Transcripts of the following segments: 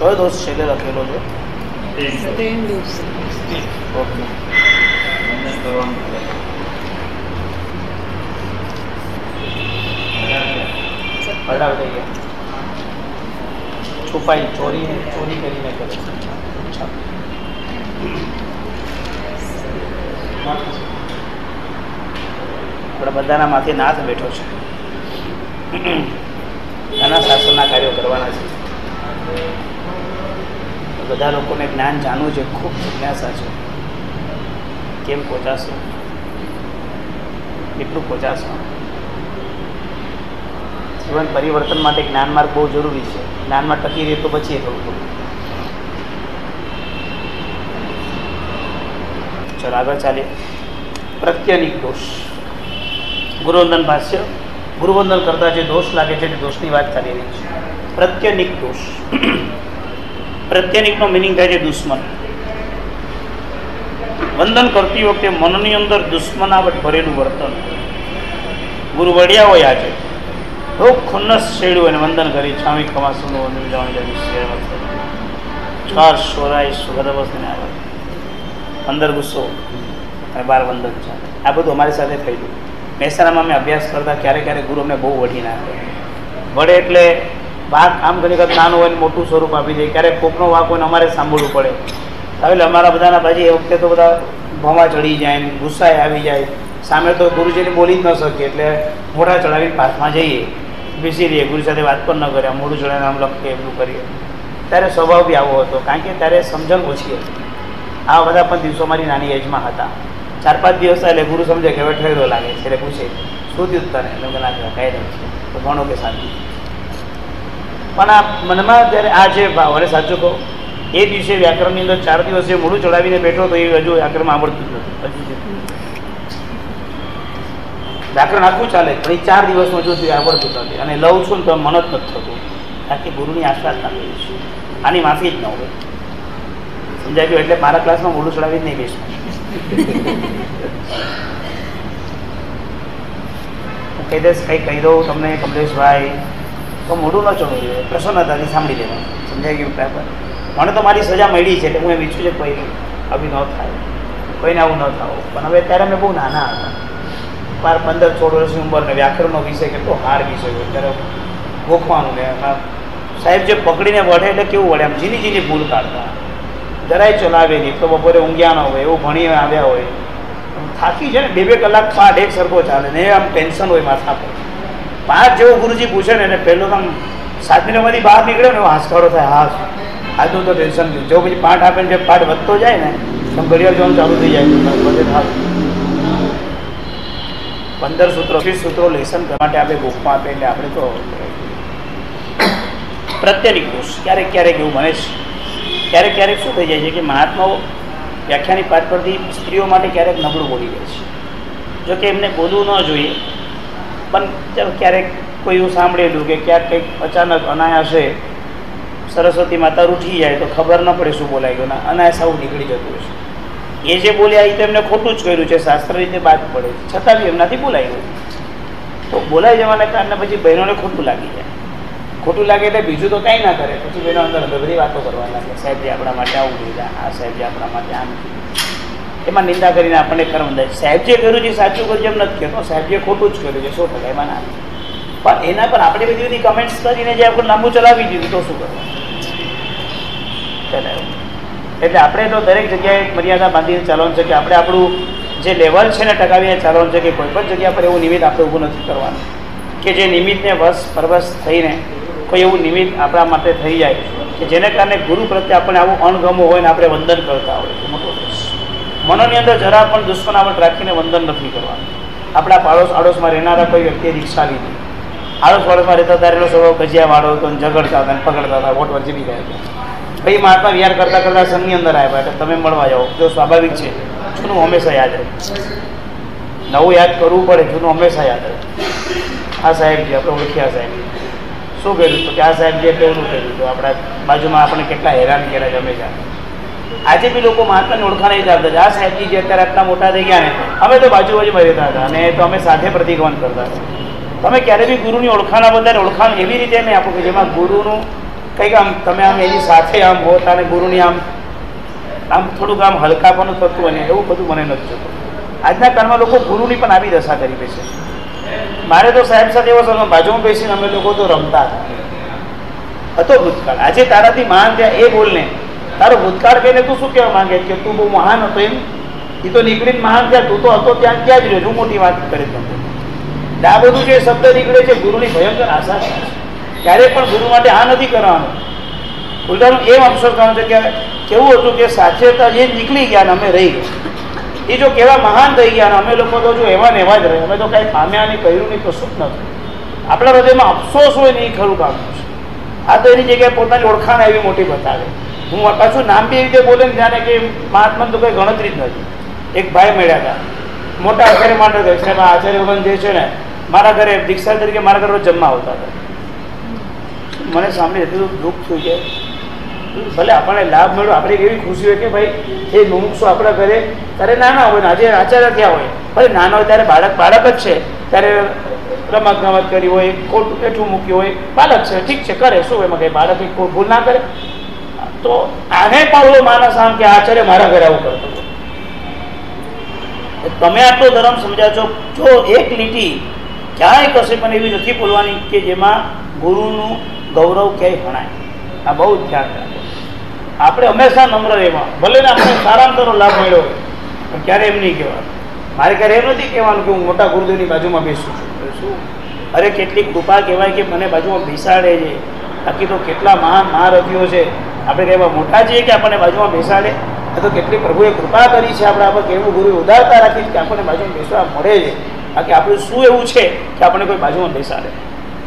કયો દોષ છેલ્લે લખેલો છે ઓકે થઈ છુપાઈ ચોરી ચોરી કરીને કરે અચ્છા. આપણે બધાના માથે નાથ બેઠો છે ઘણા શાસનના કાર્યો કરવાના છે બધા લોકોને જ્ઞાન જાણવું છે, ખૂબ જિજ્ઞાસા છે. કેમ પહોંચાશો કેટલું પહોંચાશો જીવન પરિવર્તન માટે જ્ઞાન માર્ગ બહુ જરૂરી છે. જ્ઞાનમાં ટકી રહે તો પછી એ થવું ચલો, આગળ ચાલીએ. પ્રત્યનિક દોષ. ગુરુવંદન ભાષ્ય. ગુરુવંદન કરતા જે દોષ લાગે છે, તે દોષની વાત ચાલી રહી છે. પ્રત્યનિક દોષ. પ્રત્યનિકનો મિનિંગ થાય છે દુશ્મન. વંદન કરતી વખતે મનની અંદર દુશ્મનાવટ ભરેલું વર્તન. ગુરુ વડિયા હોય આજે બહુ ખુન્નસ શેડ્યું અને વંદન કરી. છામી ખમાસુનું વંદન જવાની ચાર સોરાય સુગદવસ્તીને આવે અંદર ગુસ્સો અને બાર વંદન છે. આ બધું અમારી સાથે થયેલું. મહેસાણામાં અમે અભ્યાસ કરતા, ક્યારેક ક્યારેક ગુરુ અમને બહુ વઢી નાખે. વડે એટલે વાક આમ ઘણી વખત નાનું હોય મોટું સ્વરૂપ આપી દે, ક્યારેક કોકનો વાક હોય અમારે સાંભળવું પડે. એટલે અમારા બધાના પછી એ વખતે તો બધા ભમા ચડી જાય ને ગુસ્સાએ આવી જાય. સામે તો ગુરુજીને બોલી જ ન શકીએ એટલે મોઢા ચડાવીને પાથમાં જઈએ. બેસી રહીએ, ગુરુ સાથે વાત પણ ન કરીએ મોઢું ચડાવીને આમ લખીએ, એમનું કરીએ. ત્યારે સ્વભાવ બી આવો હતો, કારણ કે ત્યારે સમજણ ઓછી હતી. આ બધા પણ દિવસો મારી નાની એજમાં હતા. ચાર પાંચ દિવસ એટલે ગુરુ સમજે કે હવે ઠેરો લાગે છે, એટલે પૂછે, શું થયું તને? એટલે લાગે કાંઈ છે તો ભણો કે શાંતિ. પણ આ મનમાં જ્યારે આ જે ભાવ અને સાચું કહું, એ દિવસે વ્યાકરણની અંદર ચાર દિવસ મોઢું ચડાવીને બેઠો તો એ હજુ વ્યાકરણ આવડતું જ વ્યાકરણ આખું ચાલે, પણ એ ચાર દિવસમાં જો આવડતું નથી. અને લઉં છું ને તો મન જ નથી થતું. આખી ગુરુની આશ્વાસ જ ના આની માફી જ ન હોય. સમજાય ગયું? એટલે મારા ક્લાસમાં મોઢું ચડાવી જ નહીં બેસું. હું કહી દઈશ, કંઈ કહી દઉં તમને, કમલેશભાઈ તો મોઢું ન ચડવું જોઈએ પ્રસન્નતાથી સાંભળી લેવાનું સમજાય ગયું બરાબર? મને તો મારી સજા મળી છે, એટલે હું એમ ઈચ્છું છું કોઈ આવી ન થાય. કોઈને આવું ન થાવું. પણ હવે ત્યારે અમે બહુ નાના હતા. બાર, પંદર, સોળ વર્ષની ઉંમર ને વ્યાકરણનો વિષય કેટલો હાર વિષય હોય. ત્યારે ગોખવાનું ને સાહેબ જે પકડીને વઢે એટલે કેવું વળે? આમ ઝીની ઝીની ભૂલ કાઢતા. જરાય ચલાવે નહીં. તો બપોરે ઊંઘ્યા ન હોય, એવું ભણી આવ્યા હોય. થાકી છે ને, બે બે કલાક પાઠ એક સરખો ચાલે ને આમ ટેન્શન હોય માથા પર. પાંચ જેવો ગુરુજી પૂછે ને એને પહેલો આમ સાત મિનિટમાંથી બહાર નીકળ્યો ને હાસકારો થાય હાસ આજનું તો ટેન્શન નહીં જો પછી પાઠ આપે ને, જે પાઠ વધતો જાય ને, તો ઘડિયાળ જોવાનું ચાલુ થઈ જાય. બધે થાક પંદર સૂત્રો, ત્રીસ સૂત્રો લેસન કરવા માટે આપણે બુકમાં આપે, એટલે આપણે તો પ્રત્યેની કોષ ક્યારેક ક્યારેક એવું બને ક્યારેક ક્યારેક શું થઈ જાય છે કે મહાત્માઓ વ્યાખ્યાની પાઠ પરથી સ્ત્રીઓ માટે ક્યારેક નબળું બોલી જાય છે. જો કે એમને બોલવું ન જોઈએ પણ ક્યારેક કોઈ એવું સાંભળેલું કે ક્યાંક કંઈક અચાનક અનાયાસે સરસ્વતી માતા રૂઠી જાય તો ખબર ન પડે શું બોલાઈ ગયું. અનાયાસ આવું નીકળી જતું છે. એ જે બોલ્યા એ તો એમને ખોટું જ કર્યું છે. શાસ્ત્ર રીતે બાદ પડે છે. છતાં બી એમનાથી બોલાઈ ગયું. તો બોલાઈ જવાના કારણે પછી બહેનોને ખોટું લાગી જાય. ખોટું લાગે એટલે બીજું તો કાંઈ ના કરે. પછી બહેનો અંદર અંદર બધી વાતો કરવા લાગે સાહેબજી આપણા માટે આવું કીધા આ સાહેબજી આપણા માટે આમ કીધું એમાં નિંદા કરીને આપણને કર્મ દે સાહેબ જે કર્યું છે સાચું કર્યું એમ નથી કહેતો. સાહેબ જે ખોટું જ કર્યું છે, સો ટકા એમાં ના પણ એના પર આપણે બધી બધી કમેન્ટ્સ કરીને જે આપણે લાંબુ ચલાવી દીધું તો શું કરવું? એટલે આપણે તો દરેક જગ્યાએ મર્યાદા બાંધીને ચાલવાનું છે કે આપણે આપણું જે લેવલ છે ને ટકાવીને ચાલવાનું છે કે કોઈ પણ જગ્યા પર એવું નિમિત્ત આપણે ઊભું નથી કરવાનું. કે જે નિમિત્તને વશ પરવશ થઈને કોઈ એવું નિમિત્ત આપણા માટે થઈ જાય કે જેને કારણે ગુરુ પ્રત્યે આપણે આવું અણગમો હોય ને આપણે વંદન કરતા હોય. મોટો મનોની અંદર જરા પણ દુશ્મનાવટ રાખીને વંદન નથી કરવાનું. આપણા પાડોશ આડોશમાં રહેનારા કોઈ વ્યક્તિએ દીક્ષા લીધી. આડોશ પાડોશમાં રહેતા એનો સ્વભાવ કજિયા વાળો હતો ઝઘડતા હતા પકડતા હતા, વોટ વરજી ગયા હતા ભાઈ મહાત્મા વિહાર કરતા કરતા સંઘની અંદર આવ્યા એટલે તમે મળવા જાઓ. જો સ્વાભાવિક છે, જૂનું હંમેશા યાદ રહે. નવું યાદ કરવું પડે, જૂનું હંમેશા યાદ રહે. આ સાહેબજી આપણે ઓળખ્યા સાહેબ. શું કર્યું તો કે આ સાહેબજી એટલે એવું કર્યું તો આપણા બાજુમાં આપણે કેટલા હેરાન કર્યા જમે જાય આજે બી લોકો મહાત્માને ઓળખા નહીં છે આ સાહેબજી જે અત્યારે આટલા મોટા થઈ ગયા ને, અમે તો બાજુ બાજુમાં રહેતા હતા અને તો અમે સાથે પ્રતિક્રમણ કરતા હતા. તમે ક્યારે બી ગુરુની ઓળખાણના બધાને ઓળખાણ એવી રીતે નહીં આપો કે જેમાં ગુરુનું કંઈક આમ, તમે આમ એની સાથે આમ હો અને ગુરુની આમ આમ થોડુંક આમ હલકાપણું થતું અને એવું બધું મને નથી થતું. આજના કાળમાં લોકો ગુરુની પણ આવી દશા કરી બેસે મારે તો સાહેબ સાથે એવો સમય બાજુમાં બેસીને અમે લોકો તો રમતા હતા. હતો ભૂતકાળ. આજે તારાથી માન થયા એ બોલને તારો ભૂતકાળ કહીને તું શું કહેવા માંગે? કે તું બહુ મહાન હતો એમ? એ તો નીકળીને મહાન થયા, તું તો હતો ત્યાં ક્યાં જ રહ્યો? છું મોટી વાત કરે તમને આ બધું જે શબ્દ નીકળે છે, ગુરુની ભયંકર આશા છે. ક્યારેય પણ ગુરુ માટે આ નથી કરવાનું. ઉલટાનું એમ અફસોસ કરવાનું છે કે કેવું હતું કે સાચેતા જે નીકળી ગયા ને અમે રહી ગયા. એ જો કેવા મહાન થઈ ગયા ને અમે લોકો તો જો એવા ને એવા જ રહ્યા. અમે તો કાંઈ પામ્યા નહીં, કર્યું નહીં, કશું જ નથી. આપણા હૃદયમાં અફસોસ હોય ને એ ખરું કામ. છે આ તો એની જગ્યાએ પોતાની ઓળખાણ એવી મોટી બતાવે. હું પાછું નામ બી એવી રીતે બોલે ને જાણે કે મહાત્માની તો કંઈ ગણતરી જ નથી. એક ભાઈ મળ્યા હતા. મોટા આચાર્ય માટે કહે છે આચાર્ય ભગવાન જે છે ને, મારા ઘરે દીક્ષા તરીકે મારા ઘરે જમવા આવતા હતા. મને સાંભળી એટલું દુઃખ થયું કે ભલે આપણને લાભ મળ્યો, આપણે એવી ખુશી હોય કે ભાઈ, એ મુમુક્ષો આપણા ઘરે ત્યારે નાના હોય ને, આજે આચાર્ય થયા હોય. ભલે નાના હોય ત્યારે બાળક બાળક જ છે. ત્યારે રમત ગમત કરી હોય ખોટું પેઠું મૂક્યું હોય, બાળક છે, ઠીક છે, કરે, શું એમાં કંઈ બાળક કોઈ ભૂલ ના કરે? તો આને પણ ઓલો માણસ આમ કે આચાર્ય મારા ઘરે આવું કરતો તમે આટલો ધર્મ સમજ્યા છો, જો એક લીટી ક્યાંય કશે પણ એવી નથી બોલવાની કે જેમાં ગુરુનું ગૌરવ ક્યાંય હણાય આ બહુ જ ધ્યાન રાખો. આપણે હંમેશા નમ્ર રહેવા. ભલે ને આપણે સારામાં સારો લાભ મળ્યો પણ ક્યારે એમ નહીં કહેવાનું. મારે ક્યારે એમ નથી કહેવાનું કે હું મોટા ગુરુદેવની બાજુમાં બેસું છું. શું? અરે કેટલી કૃપા કહેવાય કે મને બાજુમાં બેસાડે છે. બાકી તો કેટલા મહાન મહારથીઓ છે. આપણે કહેવા મોટા છીએ કે આપણને બાજુમાં બેસાડે. આ તો કેટલી પ્રભુએ કૃપા કરી છે આપણે આપણે કેવું ગુરુએ ઉદારતા રાખી કે આપણને બાજુમાં બેસવા મળે છે. બાકી આપણું શું એવું છે કે આપણને કોઈ બાજુમાં બેસાડે?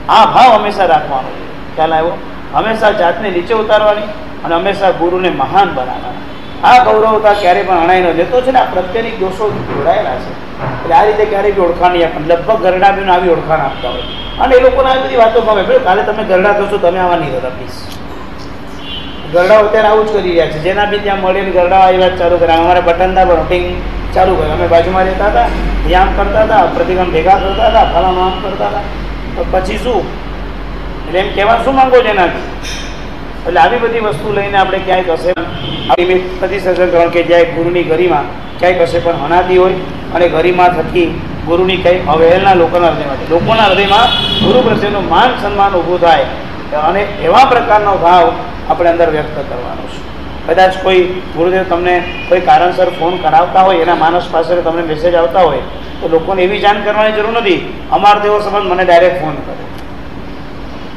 આ ભાવ હંમેશા રાખવાનો ખ્યાલ આવ્યો? હંમેશા જાતને નીચે ઉતારવાની અને હંમેશા ગુરુને મહાન બનાવવાની. આ ગૌરવતા ક્યારેય પણ અણાઈ ન લેતો છે ને, આ પ્રત્યેની દોષો જોડાયેલા છે. એટલે આ રીતે ક્યારેય બી ઓળખાણ નહીં આપણને લગભગ ગરડા બીને આવી ઓળખાણ આપતા હોય. અને એ લોકોને આવી બધી વાતો ગમે કાલે તમે ગરડા થશો, તમે આવા નહીં પ્લીઝ ગરડાઓ અત્યારે આવું જ કરી રહ્યા છે. જેના બી ત્યાં મળીને ગરડાઓ આવી વાત ચાલુ કર્યા અમારે બટનદા પણ ટિંગ ચાલુ કર્યું. અમે બાજુમાં રહેતા હતા, વ્યાયામ કરતા હતા, પ્રતિક્રમ ભેગા કરતા હતા, ફલાણું આમ કરતા હતા. પછી શું? એટલે એમ કહેવા શું માંગો છો એનાથી? એટલે આવી બધી વસ્તુ લઈને આપણે ક્યાંય કશે આવી શકે કે જ્યાં ગુરુની ગરિમા ક્યાંય કશે પણ હણાતી હોય અને ગરિમા થકી ગુરુની કંઈ અવહેલના લોકોના હૃદયમાં લોકોના હૃદયમાં ગુરુ પ્રત્યેનું માન સન્માન ઊભું થાય. અને એવા પ્રકારનો ભાવ આપણે અંદર વ્યક્ત કરવાનો છે. કદાચ કોઈ ગુરુદેવ તમને કોઈ કારણસર ફોન કરાવતા હોય, એના માણસ પાસે તમને મેસેજ આવતા હોય, તો લોકોને એવી જાણ કરવાની જરૂર નથી. અમાર તેવો સંબંધ મને ડાયરેક્ટ ફોન કરે.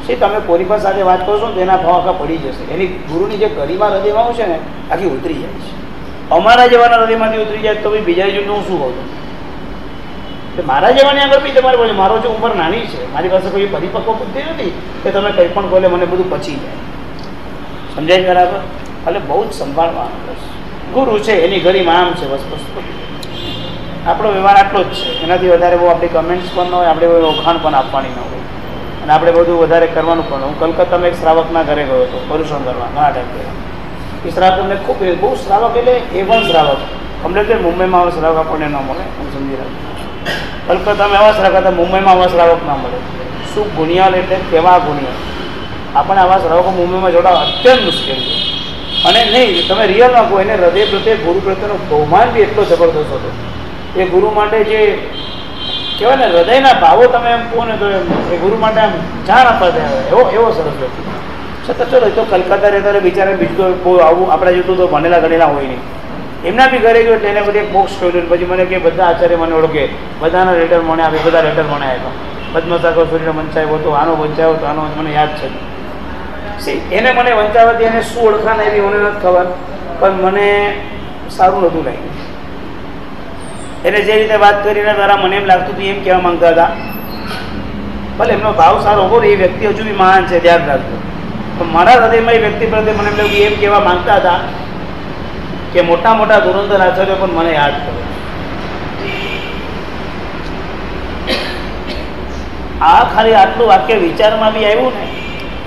છે તમે કોરીપા સાથે વાત કરશો તો એના ભાવ આખા પડી જશે. એની ગુરુની જે ગરિમા હૃદયમાં છે ને, આખી ઉતરી જાય છે. અમારા જેવાના હૃદયમાંથી ઉતરી જાય તો બીજા જૂનું શું કહું? મારા જેવાની આગળ બી તમારે બોલે, મારો જે ઉંમર નાની છે, મારી પાસે કોઈ પરિપક્વ બુદ્ધિ નથી કે તમે કંઈ પણ બોલે, મને બધું પચી જાય. સમજાય બરાબર? એટલે બહુ જ સંભાળવાનું ગુરુ છે, એની ગરિમા આમ છે, બસ આપણો વ્યવહાર આટલો જ છે. એનાથી વધારે બહુ આપણી કમેન્ટ્સ પણ ન હોય, આપણે કોઈ ઓળખાણ પણ આપવાની ન હોય. અને આપણે બધું વધારે કરવાનું પણ હું કલકત્તામાં એક શ્રાવકના ઘરે ગયો હતો, પરુષણ કરવા ઘણા ટાઈમ પહેલાં. એ શ્રાવક અમને ખૂબ બહુ શ્રાવક એટલે એ પણ શ્રાવક. અમને તો મુંબઈમાં શ્રાવક આપણને ન મળે, હું સમજી રહ્યો કલકત્તામાં શ્રાવક હતા મુંબઈમાં આવા રાવક ના મળે? શું ગુણિયાલ એટલે કેવા ગુણિયાલ? આપણને આવા શ્રાવકો મુંબઈમાં જોડાવા અત્યંત મુશ્કેલ છે. અને નહીં, તમે રિયલ નાખો એને હૃદય પ્રત્યે ગુરુ પ્રત્યેનો બહુમાન બી એટલો જબરદસ્ત હતો. એ ગુરુ માટે જે કહેવાય ને, હૃદયના ભાવો તમે એમ કહો ને તો એ ગુરુ માટે આમ જાણ આપવા જાય એવો એવો સરસ વ્યક્તિ. છતાં ચલો, એ તો કલકત્તા રહેતા રહે બિચારા બીજું બહુ આવું આપણા જેટલું તો ભણેલા ગણેલા હોય નહીં. એમના બી ઘરે ગયો એટલે એને બધી એક બોક્સ પછી મને કે બધા આચાર્ય મને ઓળખે. બધાના લેટર મને આપે, બધા લેટર મને આપ્યા. પદ્મસાગર સૂર્યનો વંચાયો હતો, આનો વંચાયો હતો, આનો મને યાદ છે. એને મને વંચાવતી એને શું ઓળખાણ એવી મને નથી ખબર, પણ મને સારું નહોતું લાગ્યું. એને જે રીતે વાત કરીને તારા મને એમ લાગતું હતું, એમ કહેવા માંગતા હતા. ભલે એમનો ભાવ સારો હોવો એ વ્યક્તિ હજુ બી મહાન છે, ધ્યાન રાખજો. પણ મારા હૃદયમાં એ વ્યક્તિ પ્રત્યે મને એમ લાગ્યું એમ કહેવા માંગતા હતા કે મોટા મોટા ધુરંધર આચાર્યો પણ મને યાદ કરે. આ ખાલી આટલું વાક્ય વિચારમાં બી આવ્યું ને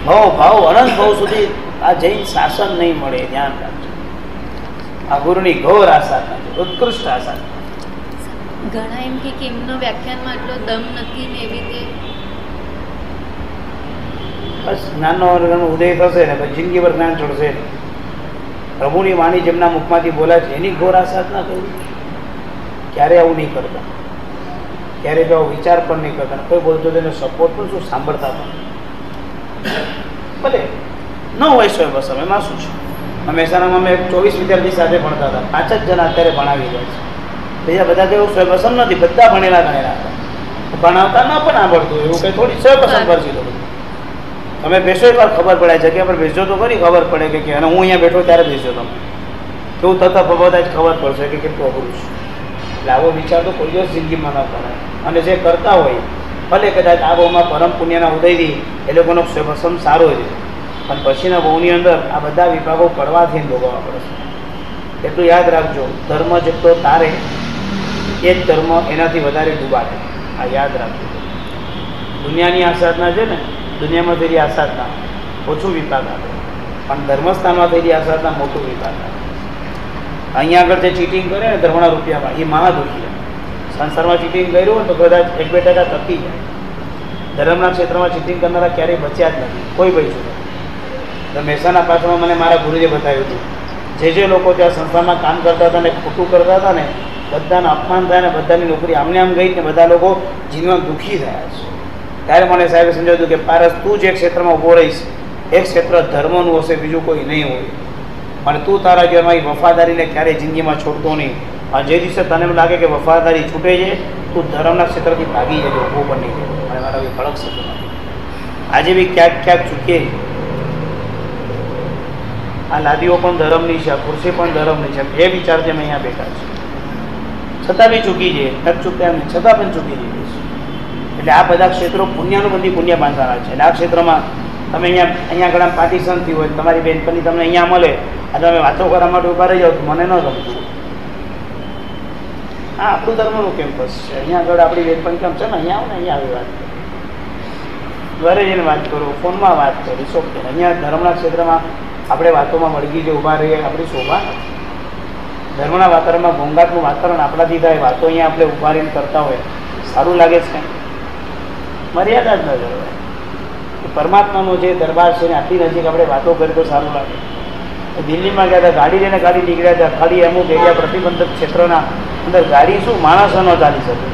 ભાવ ભાવ અનંત ભાવ સુધી આ જૈન શાસન નહીં મળે ધ્યાન રાખજો. આ ગુરુની ઘોર આશા ઉત્કૃષ્ટ આશા ઘણા એમ કે એમનો વ્યાખ્યાનમાં આટલો દમ નથી ને એવી રીતે? બસ જ્ઞાનનો ઉદય થશે ને પછી જિંદગી પર જ્ઞાન ચડશે પ્રભુની વાણી જેમના મુખમાંથી બોલાય છે એની ઘોર આસાધના કરવી ક્યારે આવું નહીં કરતા? ક્યારે તો આવો વિચાર પણ નહીં કરતા? કોઈ બોલતો તેને સપોર્ટ પણ શું સાંભળતા પણ ભલે ન હોય સો બસ એમાં શું છે? અમે મહેસાણામાં અમે ચોવીસ વિદ્યાર્થી સાથે ભણતા હતા. પાંચ જ જણા અત્યારે ભણાવી રહ્યા છે. બીજા બધા તો એવું સ્વયં નથી બધા ભણેલા ગણેલા હતા. ભણાવતા ન પણ આવડતું એવું કંઈ થોડી સ્વયં પસંદ કરશું બધું. તમે બેસો એક વાર, ખબર પડે જગ્યા પર બેસજો તો ખરી, ખબર પડે કે અને હું અહીંયા બેઠો ત્યારે બેસજો તમે. કેવું થતા ભગવતા જ ખબર પડશે કે કેટલું અઘરું છે. એટલે આવો વિચાર તો કોઈ દિવસ જિંદગીમાં ન કરાય. અને જે કરતા હોય, ભલે કદાચ આ બહુમાં પરમ પુણ્યના ઉદયથી એ લોકોનો પસંદ સારો છે. પણ પછીના બહુની અંદર આ બધા વિભાગો પડવાથી ભોગવવા પડશે એટલું યાદ રાખજો, ધર્મ જેટલો તારે, એ જ ધર્મ એનાથી વધારે ડૂબાડે. આ યાદ રાખજો. દુનિયાની આ સાધના છે ને દુનિયામાં થયેલી આસાદના ઓછું વિપાક આપે. પણ ધર્મસ્થાનમાં થયેલી આસાદના મોટું વિપાક આપે. અહીંયા આગળ જે ચીટિંગ કરે ને ધર્મના રૂપિયામાં, એ મહાદુખી સંસારમાં ચીટિંગ કર્યું હોય તો કદાચ એક બે ટકા તકી જાય. ધર્મના ક્ષેત્રમાં ચીટિંગ કરનારા ક્યારેય બચ્યા જ નથી. કોઈ નથી. તો મહેસાણા પાછળમાં મને મારા ગુરુજે બતાવ્યું હતું. જે જે લોકો ત્યાં સંસ્થામાં કામ કરતા હતા ને ખોટું કરતા હતા ને, બધાને અપમાન થાય ને બધાની નોકરી આમને આમ ગઈ ને બધા લોકો જીવનમાં દુઃખી થયા છે. ત્યારે મને સાહેબે સમજાવ્યું કે પારસ, તું જે ક્ષેત્રમાં ઊભો રહીશ એક ક્ષેત્ર ધર્મનું હશે, બીજું કોઈ નહીં હોય. અને તું તારા જીવનમાં એ વફાદારીને ક્યારેય જિંદગીમાં છોડતો નહીં. અને જે દિવસે તને એમ લાગે કે વફાદારી છૂટે છે, તું ધર્મના ક્ષેત્રથી ભાગી જજો, ઊભો બની જાય અને મારા બી ખડક શબ્દ આજે બી ક્યાંક ક્યાંક ચૂકીએ આ લાદીઓ પણ ધર્મની છે, આ ખુરશી પણ ધર્મની છે. એ વિચારથી અમે અહીંયા બેઠા છે છતાં બી ચૂકી જઈએ. નહીં. છતાં પણ ચૂકી જઈએ એટલે આ બધા ક્ષેત્રો પુણ્યનું બધી પુણ્ય બાંધવાના છે. એટલે આ ક્ષેત્રમાં તમે અહીંયા અહીંયા આગળ થયું હોય, તમારી બેનપણી તમને અહીંયા મળે આ તમે વાતો કરવા માટે ઊભા રહી જાઓ તો મને ન ગમતું. હા આપણું ધર્મનું કેમ્પસ છે. અહીંયા આગળ આપણી બેનપણી કેમ છે ને? અહીંયા આવો ને, અહીંયા આવી વાત ઘરે જઈને વાત કરો, ફોનમાં વાત કરો શોખ અહીંયા ધર્મના ક્ષેત્રમાં આપણે વાતોમાં વળગી જે ઊભા રહીએ, આપણી શોભા ધર્મના વાતાવરણમાં ઘોંઘાટનું વાતાવરણ આપણાથી થાય, વાતો અહીંયા આપણે ઊભા રહીને કરતા હોય. સારું લાગે છે. મર્યાદા જ ન જળવાય પરમાત્માનો જે દરબાર છે ને, આટલી નજીક આપણે વાતો કરીએ તો સારું લાગે. દિલ્હીમાં ગયા હતા, ગાડી લઈને ગાડી નીકળ્યા હતા. ખાલી અમુક એરિયા પ્રતિબંધક ક્ષેત્રના અંદર ગાડી શું માણસ ન ચાલી શકે.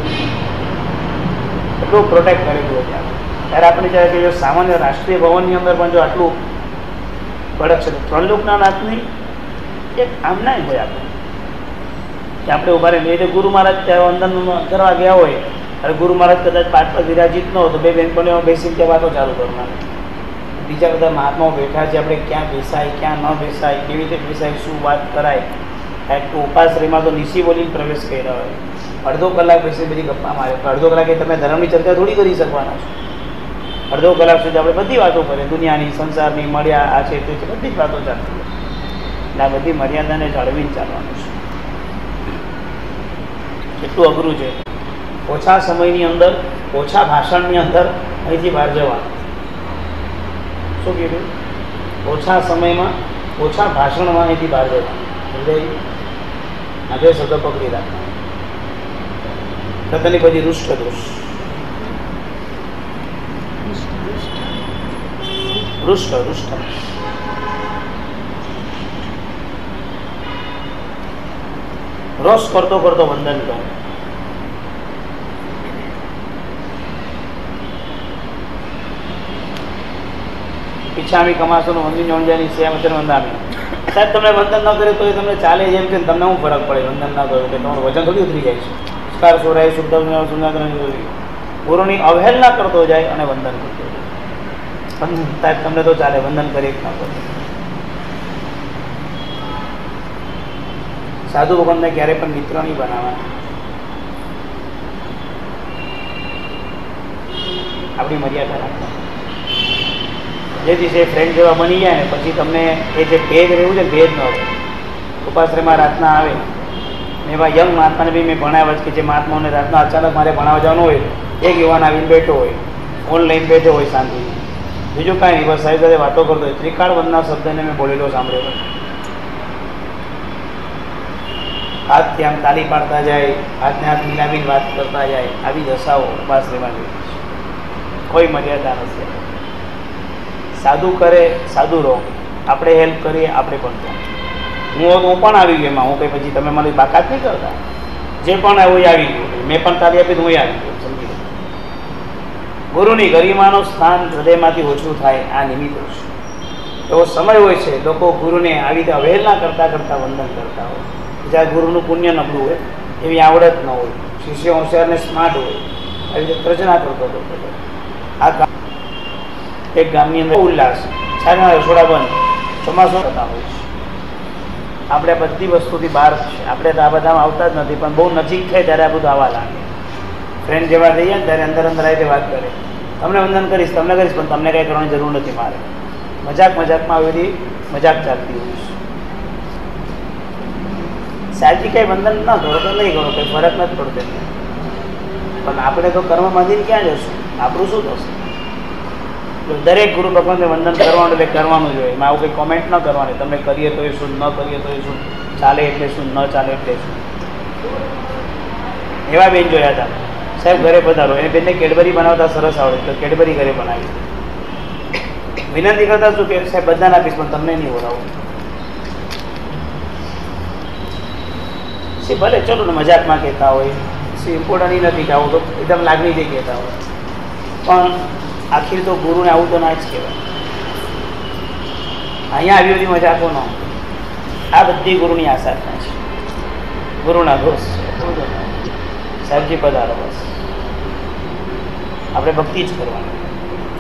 એટલું પ્રોટેક્ટ કરેલું ત્યાં ત્યારે આપણે જ્યારે કે જો સામાન્ય રાષ્ટ્રીય ભવનની અંદર પણ જો આટલું કડક છે ત્રણ લોકના નાથની એક આમના હોય આપણે. આપણે ઊભા રહીએ. એટલે ગુરુ મહારાજ ત્યાં અંદર કરવા ગયા હોય અને ગુરુ મહારાજ કદાચ પાઠ પર વિરાજિત ન તો બે બહેનપણીઓ બેસીને ત્યાં વાતો ચાલુ કરવાની બીજા બધા મહાત્માઓ બેઠા છે, આપણે ક્યાં બેસાય, ક્યાં ન બેસાય, કેવી રીતે બેસાય, શું વાત કરાય. કાંઈક તો ઉપાશ્રયમાં તો નિશી બોલીને પ્રવેશ કર્યા હોય. અડધો કલાક પછી બધી ગપ્પા મારે અડધો કલાકે તમે ધર્મની ચર્ચા થોડી કરી શકવાના છો. અડધો કલાક સુધી આપણે બધી વાતો કરીએ. દુનિયાની, સંસારની, મળ્યા, આ છે, તે છે, બધી જ વાતો ચાલતી હોય. એટલે આ બધી મર્યાદાને જાળવીને ચાલવાનું છે. કેટલું અઘરું છે. ઓછા સમયની અંદર, ઓછા ભાષણની અંદર અહીંથી બહાર જવા શું કીધું? ઓછા સમયમાં, ઓછા ભાષણમાં અહીંથી બહાર જવા એટલે આ બે શબ્દ પકડી રાખવા તની પછી રુષ્ટ દોષ. રુષ્ટ રુષ્ટ. રોષ કરતો કરતો વંદન કરું. ઈચ્છામી કમાશોનું વંદન જોંજાની સેમ વચન વંદામી. સાહેબ તમે વંદન ન કરે તો એ તમને ચાલે જેમ કે તમને શું ફરક પડે? વંદન ન કર્યું કે તમારું વજન થોડી ઉતરી જાય છે. સ્કાર સોરાય, શુદ્ધ સુંદર ગુરુની અવહેલના કરતો જાય અને વંદન કરતો જાય. સાહેબ, તમને તો ચાલે, વંદન કરી જ ના કરો સાધુ ભગવાનને ક્યારે પણ મિત્ર નહીં બનાવવાના. આપણી મર્યાદા રાખવાની. જે દિવસે ફ્રેન્ડ જેવા બની જાય ને પછી તમને એ જે ભેદ રહેવું છે ભેદ ન રહે. ઉપાશ્રયમાં રાતના આવે. એવા યંગ મહાત્માને બી મેં ભણાવ્યા છે કે જે મહાત્માઓને રાતના અચાનક મારે ભણાવવા જવાનું હોય એક યુવાન આવીને બેઠો હોય ઓનલાઈન બેઠો હોય શાંતિ બીજું કાંઈ નહીં, બસ સાહેબ સાથે વાતો કરતો હોય. ત્રિકાળ વંદના શબ્દને મેં બોલેલો સાંભળ્યો હાથથી આમ તાલી પાડતા જાય, હાથને હાથ મિલાવીને વાત કરતા જાય, આવી દશાઓ ઉપાશ્રયમાં કોઈ મર્યાદા નથી. સાદું કરે, સાદું રહો. આપણે હેલ્પ કરીએ, આપણે પણ હું હું પણ આવી ગયો એમાં. હું કંઈ પછી તમે મને બાકાત નહીં કરતા? જે પણ એવું આવી ગયું. મેં પણ તારી આપી હું આવી ગયો, સમજી ગુરુની ગરિમાનું સ્થાન હૃદયમાંથી ઓછું થાય આ નિમિત્ત છે. એવો સમય હોય છે, લોકો ગુરુને આવી રીતે અવહેલના કરતાં કરતાં વંદન કરતા હોય. જ્યાં ગુરુનું પુણ્ય નબળું હોય, એવી આવડત ન હોય. શિષ્ય હોશિયાર ને સ્માર્ટ હોય. આવી રીતે તર્જના કરતો હતો આ એક ગામની અંદર ઉલ્લાસ. છાના રસોડા બંધ. ચોમાસું થતા હોય છે. આપણે બધી વસ્તુથી બહાર આપણે તો આ બધામાં આવતા જ નથી, પણ બહુ નજીક થાય ત્યારે આ બધું આવવા લાગે. ફ્રેન્ડ જેવા થઈએ ને ત્યારે અંદર અંદર આવી વાત કરે. તમને વંદન કરીશ, તમને કરીશ, પણ તમને કંઈ કરવાની જરૂર નથી મારે. મજાક મજાકમાં આવી બધી મજાક ચાલતી હોય છે. સાહેબજી કંઈ વંદન ન કરો તો નહીં કરો, કંઈ ફરક નથી પડતો. પણ આપણે તો કર્મમાંથી ક્યાં જશું? આપણું શું થશે? દરેક ગુરુ ભગવાનને વંદન કરવાનું એટલે કરવાનું જોઈએ એમાં આવું કંઈ કોમેન્ટ ન કરવાની. તમે કરીએ તો એ શું, ન કરીએ તો એ શું? ચાલે એટલે શું, ન ચાલે એટલે શું? એવા બેન જોયા હતા. સાહેબ ઘરે પધારો. એને બેનને કેડબરી બનાવતા સરસ આવડે. તો કેડબરી ઘરે બનાવી. વિનંતી કરતા શું કે, સાહેબ બધાને આપીશ, પણ તમને નહીં બોલાવું. ભલે, ચલો, ને મજાકમાં કહેતા હોય. ઇમ્પોર્ટન્ટ નથી કે તો એકદમ લાગણીથી કહેતા હોય. પણ આખી તો ગુરુને આવું તો ના જ કહેવાય. અહીંયા આવી બધી મજાકો ન આ બધી ગુરુની આસાધના છે. ગુરુના દોષ છે. સાહેબજી પધારો બસ. આપણે ભક્તિ જ કરવાની.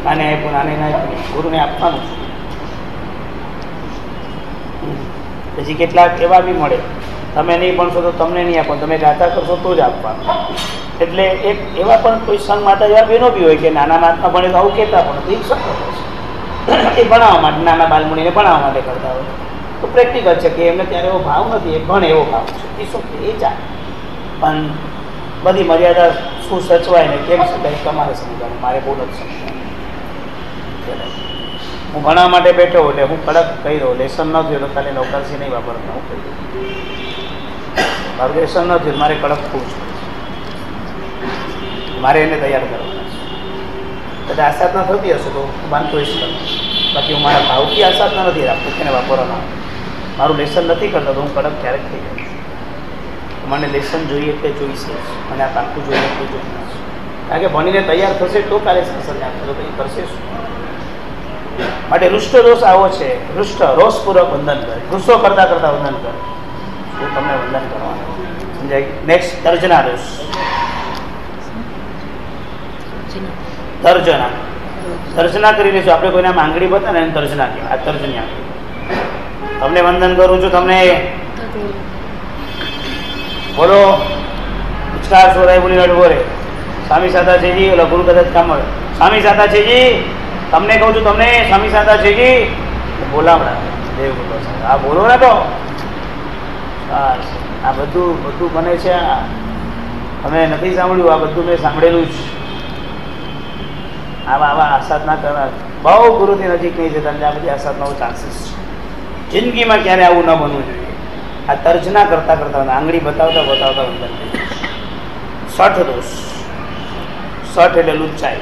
આને આપ્યું, આને ના ગુરુને આપવાનું. પછી કેટલાક એવા બી મળે. તમે નહીં ભણશો તો તમને નહીં આપો તમે ગાતા કરશો તો જ આપવાનું. એટલે એક એવા પણ કોઈ સંઘ માતા એવા બહેનો બી હોય કે નાના નાતમાં ભણે તો આવું કહેતા પણ એ સંઘ એ ભણાવવા માટે, નાના બાલમુણીને ભણાવવા માટે કરતા હોય. તો પ્રેક્ટિકલ છે કે એમને ત્યારે એવો ભાવ નથી, એ ભણે એવો ભાવ છે. એ શું એ ચાલે. પણ બધી મર્યાદા શું સચવાય ને કેમ શકાય તમારે સમજવાનું? મારે બહુ નથી સમજવાનું. હું ભણવા માટે બેઠો એટલે હું કડક કહી દઉં લેસન ન થયું તો ખાલી નોકરસી નહીં વાપરતા, હું કહી દઉં. મારું લેસન ન થયું મારે કડક છે. મારે એને તૈયાર કરવાના છે. કદાચ આસાધના થતી હશે તો હું માનતો જ કરું બાકી હું મારા ભાવથી આસાધના નથી રાખતો, એને વાપરવાના મારું લેસન નથી કરતો તો હું કડક ક્યારેક થઈ જાય મને લેસન જોઈએ એટલે જોઈશે. મને આ પાકું જોઈએ એટલે જોઈએ કારણ કે ભણીને તૈયાર થશે તો કાલે સંસદ આપશે તો કંઈ કરશે શું? માટે રુષ્ટ દોષ આવો છે. રુષ્ટ રોષપૂર્વક વંદન કરે. ગુસ્સો કરતા કરતા વંદન કરે. હું તમને વંદન કરવાનું. સમજાય? નેક્સ્ટ તર્જના દોષ તર્જના. તર્જના. કરી લઈશું આપણે કોઈને માંગણી આંગળી એને તર્જના કહેવાય. આ તર્જન્યા. તમને વંદન કરું છું તમને બોલો. ઉચકાર સોરાય બોલી વાળું બોલે. સ્વામી સાદા છેજી ઓલા ગુરુ કદાચ કામ આવે. સ્વામી સાદા છેજી તમને કહું છું તમને સ્વામી સાદા છેજી બોલાવડા. દેવ બોલો આ બોલો ને તો. આ બધું બધું બને છે તમે નથી સાંભળ્યું આ બધું મેં સાંભળેલું જ. આવા આવા આસાધના કરનાર બહુ ગુરુથી નજીક નહીં જતા આ બધી આસાધનાઓ ચાન્સીસ છે જિંદગીમાં ક્યારે આવું ન બનવું જોઈએ. આ તર્જના કરતા કરતા આંગળી બતાવતા બતાવતા અંદર સઠ દોષ. સઠ એટલે લુચ્ચાઈ.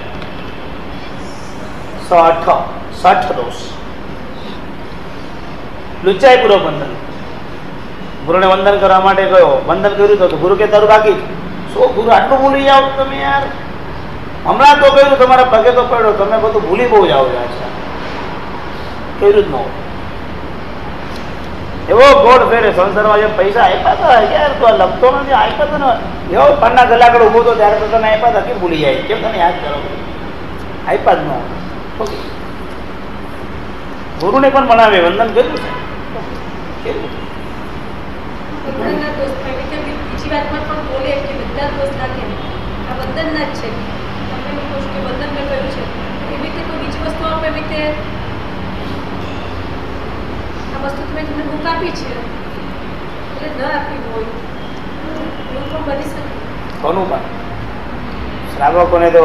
સઠ. સઠ દોષ. લુચ્ચાઈ પૂરો બંધન. ગુરુને વંદન કરવા માટે ગયો. વંદન કર્યું તો ગુરુ કે તારું બાકી? શું ગુરુ આટલું બોલી જાઓ તમે યાર? હમણાં તો કહ્યું, તમારા પગે તો પડ્યો, તમે બધું ભૂલી બહુ જાઓ છો. કર્યું જ ન એવો ગોળ ફેરે, સંસારમાં જે પૈસા આપ્યા હતા યાર તો લખતો નથી, આપ્યા તો ને એવો પન્ના કલાક ઊભો તો ત્યારે તો તને આપ્યા હતા, કેમ ભૂલી જાય? કેમ તને યાદ કરો? આપ્યા જ ન ગુરુને પણ મનાવે, વંદન કર્યું છે? કે કે બધા દોસ્ત છું. બંધન કર્યું છે. એવી રીતે કોઈ બીજી વસ્તુ આપો એવી રીતે આ વસ્તુ તમે તમને બુક આપી છે, એટલે ન આપવી હોય એવું પણ બની શકે. કોનું પણ? શ્રાવકોને તો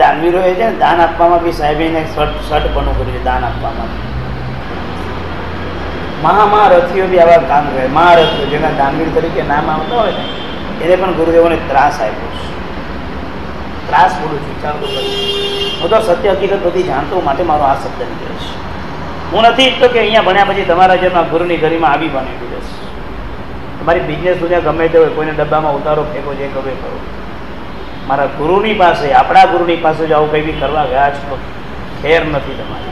દાનવીરો એ છે દાન આપવામાં બી સાહેબીને શર્ટ શર્ટ પણ કર્યું છે દાન આપવામાં. મહામહારથીઓ બી આવા કામ કરે. મહારથીઓ જેના દાનવીર તરીકે નામ આવતા હોય ને, એને પણ ગુરુદેવોને ત્રાસ આપ્યો છે. ત્રાસ બોલું છું વિચાર તો હું તો સત્ય હકીકત બધી જાણતો માટે મારો આ શબ્દ નીકળે છે. હું નથી ઈચ્છતો કે અહીંયા ભણ્યા પછી તમારા જેમાં ગુરુની ગરીમાં આવી બને છે તમારી બિઝનેસ દુનિયા ગમે તે હોય, કોઈને ડબ્બામાં ઉતારો, ફેંકો, જે ગમે કરો મારા ગુરુની પાસે, આપણા ગુરુની પાસે જ આવું કંઈ બી કરવા ગયા છો, ખેર નથી તમારી.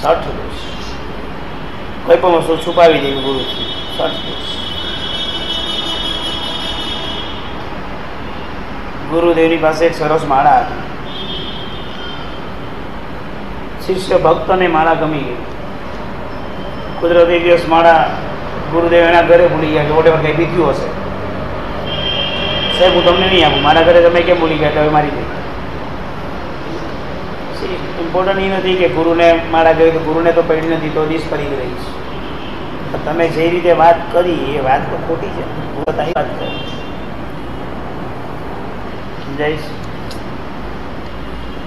સઠ દોષ કોઈ પણ વસ્તુ છુપાવી દેવી ગુરુથી સઠ દોષ ગુરુદેવની પાસે એક સરસ માળા હતી. શિષ્ય ભક્તને માળા ગમી ગઈ. કુદરતી દિવસ માળા ગુરુદેવ એના ઘરે ભૂલી ગયા કે વોટેવર કંઈ બીત્યું હશે. સાહેબ, હું તમને નહીં આપું. મારા ઘરે તમે કેમ ભૂલી ગયા તમે મારી ગઈ ઇમ્પોર્ટન્ટ એ નથી કે ગુરુને મારા ઘરે, કે ગુરુને તો પડી નથી, તો દિશ પડી રહી છે. તમે જે રીતે વાત કરી, એ વાત તો ખોટી છે. વાત કરી સમજાઈશ.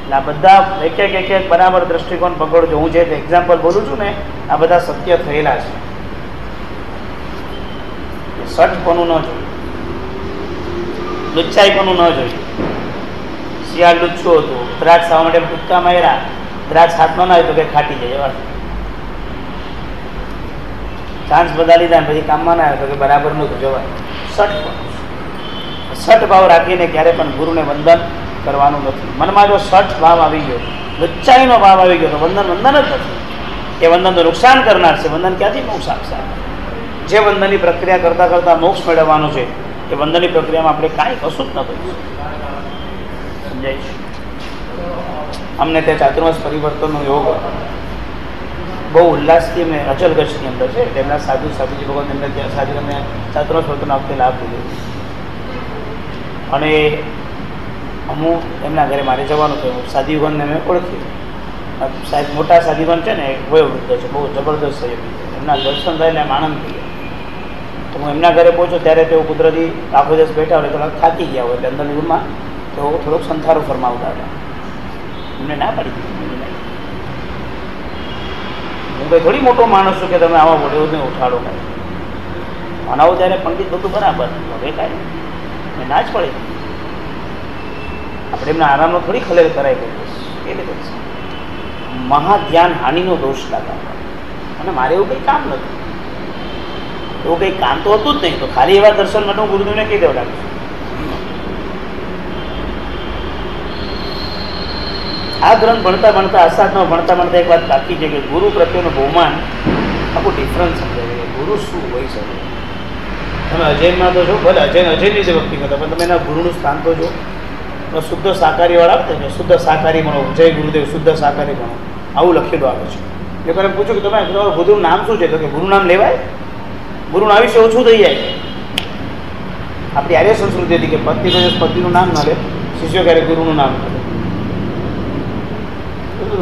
એટલે આ બધા એક એક એક એક બરાબર દ્રષ્ટિકોણ પકડજો હું જે એક્ઝામ્પલ બોલું છું ને, આ બધા સત્ય થયેલા છે. સઠપણું ન જોયું લુચ્ચાઈપણું ન જોયું શિયાળ લુચ્છું હતું. દ્રાક્ષ ખાવા માટે ટૂંકા માર્યા. દ્રાક્ષ હાથમાં ના હોય તો કે ખાટી જાય, એવા. ચાન્સ બધા લીધા પછી કામમાં ના આવે તો કે બરાબર નહોતું જવાય સઠપણું સઠ ભાવ રાખીને ક્યારે પણ ગુરુને વંદન કરવાનું નથી. મનમાં જો સઠ ભાવ આવી ગયો, લુચ્ચાઈનો ભાવ આવી ગયો, તો વંદન વંદન જ નથી. એ વંદન તો નુકસાન કરનાર છે. વંદન ક્યાંથી મોક્ષ આપશે? જે વંદનની પ્રક્રિયા કરતાં કરતાં મોક્ષ મેળવવાનું છે, એ વંદનની પ્રક્રિયામાં આપણે કાંઈ કશું જ ન કરીશું. સમજાય અમને તે ચાતુર્માસ પરિવર્તનનો યોગ બહુ ઉલ્લાસથી અમે અચલગઢની અંદર છે. તેમના સાધુ સાધુજી ભગવાન એમને ત્યાં સાધુ અમે ચાતુર્માસ પરિવર્તન આપતે લાભ લીધો. અને અમુક એમના ઘરે મારે જવાનું થયું સાદીવનને મેં ઓળખી. સાહેબ મોટા સાદીવન છે ને વયોવૃદ્ધ છે. બહુ જબરદસ્ત છે એમના દર્શન એટલે એમ આનંદ થઈ તો હું એમના ઘરે પહોંચ્યો, ત્યારે તેઓ કુદરતી આખો દિવસ બેઠા હોય થોડાક થાકી ગયા હોય એટલે અંદરની રૂમમાં તેઓ થોડોક સંથારો ફરમાવતા હતા. એમને ના પાડી દીધી. હું કંઈ થોડી મોટો માણસ છું કે તમે આવા મોટે ઉઠાડો કાંઈ. મનાવો ત્યારે પંડિત બધું બરાબર. હવે કાંઈ ના જ પડે. આપણે એમના આરામનો થોડી ખલેલ કરાય ગઈ એ રીતે મહા ધ્યાન હાનિનો દોષ લાગા અને મારે એવું કંઈ કામ નથી. એવું કંઈ કામ તો હતું જ નહીં. તો ખાલી એવા દર્શન માટે હું ગુરુદેવને કહી દેવા લાગુ આ ગ્રંથ ભણતા ભણતા અસાધમાં ભણતા ભણતા એક વાત બાકી છે કે ગુરુ પ્રત્યેનું બહુમાન આખું ડિફરન્સ સમજાય ગુરુ શું હોઈ શકે? તમે અજયમાં તો છો, ભલે અજય અજયની જે ભક્તિ કરતા, પણ તમે એના ગુરુનું સ્થાન તો જો શુદ્ધ શાકાહારીવાળા આપતા ને શુદ્ધ શાકાહારી ભણો જય ગુરુદેવ, શુદ્ધ શાકાહારી ભણો આવું લખેલું આવે છે. એ લોકોને પૂછ્યું કે તમે, તમારું ગુરુનું નામ શું છે? તો કે ગુરુ નામ લેવાય? ગુરુનું આયુષ્ય ઓછું થઈ જાય. આપણી આર્ય સંસ્કૃતિ હતી કે પતિ તો પતિનું નામ ન લે, શિષ્યો ક્યારે ગુરુનું નામ લે.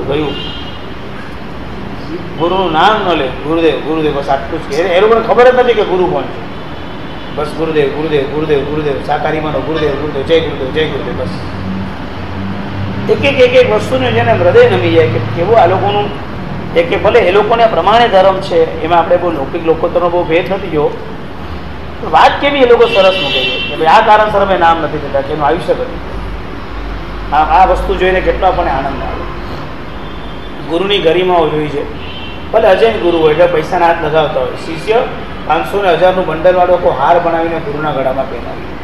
ગયું. ગુરુનું નામ ન લે, ગુરુદેવ ગુરુદેવ બસ આટલું જ કે એ લોકોને ખબર જ નથી કે ગુરુ કોણ છે. બસ ગુરુદેવ ગુરુદેવ ગુરુદેવ ગુરુદેવ, સાકારી માનો, ગુરુદેવ ગુરુદેવ, જય ગુરુદેવ જય ગુરુદેવ, બસ. એક એક એક એક વસ્તુને જેને હૃદય નમી જાય કે કેવું આ લોકોનું એક કે ભલે એ લોકોને પ્રમાણે ધર્મ છે, એમાં આપણે બહુ લૌકિક લોકોતરનો બહુ ભેદ નથી જો વાત કેવી એ લોકો સરસ મૂકે છે? કે ભાઈ આ કારણસર અમે નામ નથી દેતા કે એનું આયુષ્ય બની આ આ વસ્તુ જોઈને કેટલો આપણને આનંદ આવે. ગુરુની ગરિમાઓ જોઈ છે. ભલે અજૈન ગુરુ હોય, એટલે પૈસાના હાથ લગાવતા હોય, શિષ્ય પાંચસો ને હજારનું બંડલ વાળો કોઈ હાર બનાવીને ગુરુના ગળામાં પહેરાવી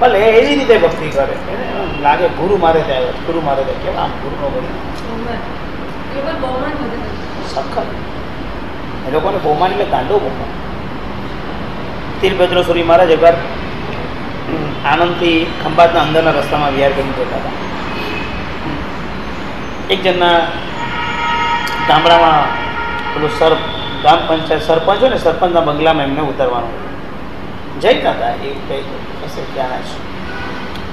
ભલે એવી રીતે ભક્તિ કરે. લાગે ગુરુ મારે ત્યાં ગુરુ મારે ત્યાં. કેમ આમ ગુરુનો વધારે. સખત. એ લોકોને બહુમાન એટલે કાંડો બહુમાન. તીરભદ્રેશ્વરી મહારાજ એકવાર આનંદથી ખંભાતના અંદરના રસ્તામાં વિહાર કરી જતા હતા. એક જણના ગામડામાં પેલું સર ગ્રામ પંચાયત સરપંચ હોય ને, સરપંચના બંગલામાં એમને ઉતારવાનું. જઈતા હતા એ કંઈ ત્યાંના છે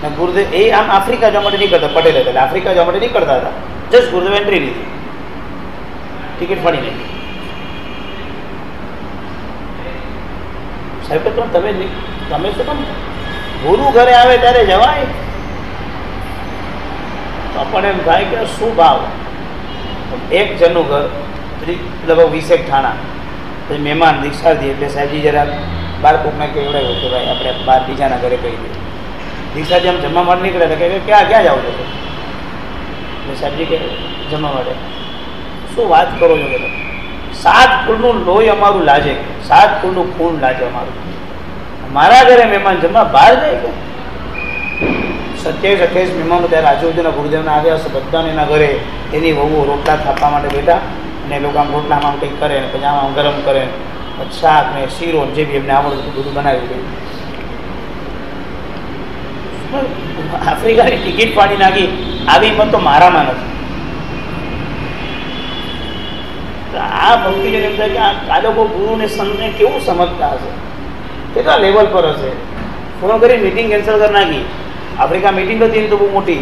ને ગુરુદેવ, એ આમ આફ્રિકા જવા માટે નીકળતા, પટેલ એટલે આફ્રિકા જવા માટે નીકળતા હતા. જસ્ટ ગુરુદેવ એન્ટ્રી લીધી. ટિકિટ ફાડી નાખી. સાહેબ, પણ તમે તમે શું કામ ગુરુ ઘરે આવે ત્યારે જવાય? તો પણ એમ થાય કે શું ભાવ? એક જણનું ઘર ત્રી- લગભગ વીસેક ઠાણા. પછી મહેમાન દીક્ષાર્થી એટલે સાહેબજી જરા બાર કોકને કેવડાવ્યું કે ભાઈ આપણે બાર બીજાના ઘરે કહી દઈએ. દીક્ષાર્થી આમ જમવા માટે નીકળે તો કે ક્યાં ક્યાં જાવ છો? એટલે સાહેબજી કે જમવા માટે. શું વાત કરો છો કે સાત કુળનું લોહી અમારું લાજે. સાત કુળનું ખૂન લાજે અમારું. મારા ઘરે મહેમાન જમવા બહાર જાય કે? સત્યાવીસ, અઠ્યાવીસ મહેમાનો ત્યારે આજુબાજુના ગુરુદેવના આવ્યા હશે. બધાને એના ઘરે એની વહુઓ રોટલા થાપવા માટે બેઠા. ને લોકો આમ રોટલામાં કંઈક કરે ને પછી આમાં ગરમ કરે પછી શાક ને શીરો જે બી એમને આવડતું બધું બનાવી દે આફ્રિકાની ટિકિટ પાડી નાખી. આવી હિંમત તો મારામાં નથી. આ ભક્તિ એમ થાય કે આ લોકો ગુરુને સંતને કેવું સમજતા હશે? કેટલા લેવલ પર હશે? ફોન કરી મીટિંગ કેન્સલ કરી નાખી. આફ્રિકા મીટિંગ હતી તો બહુ મોટી.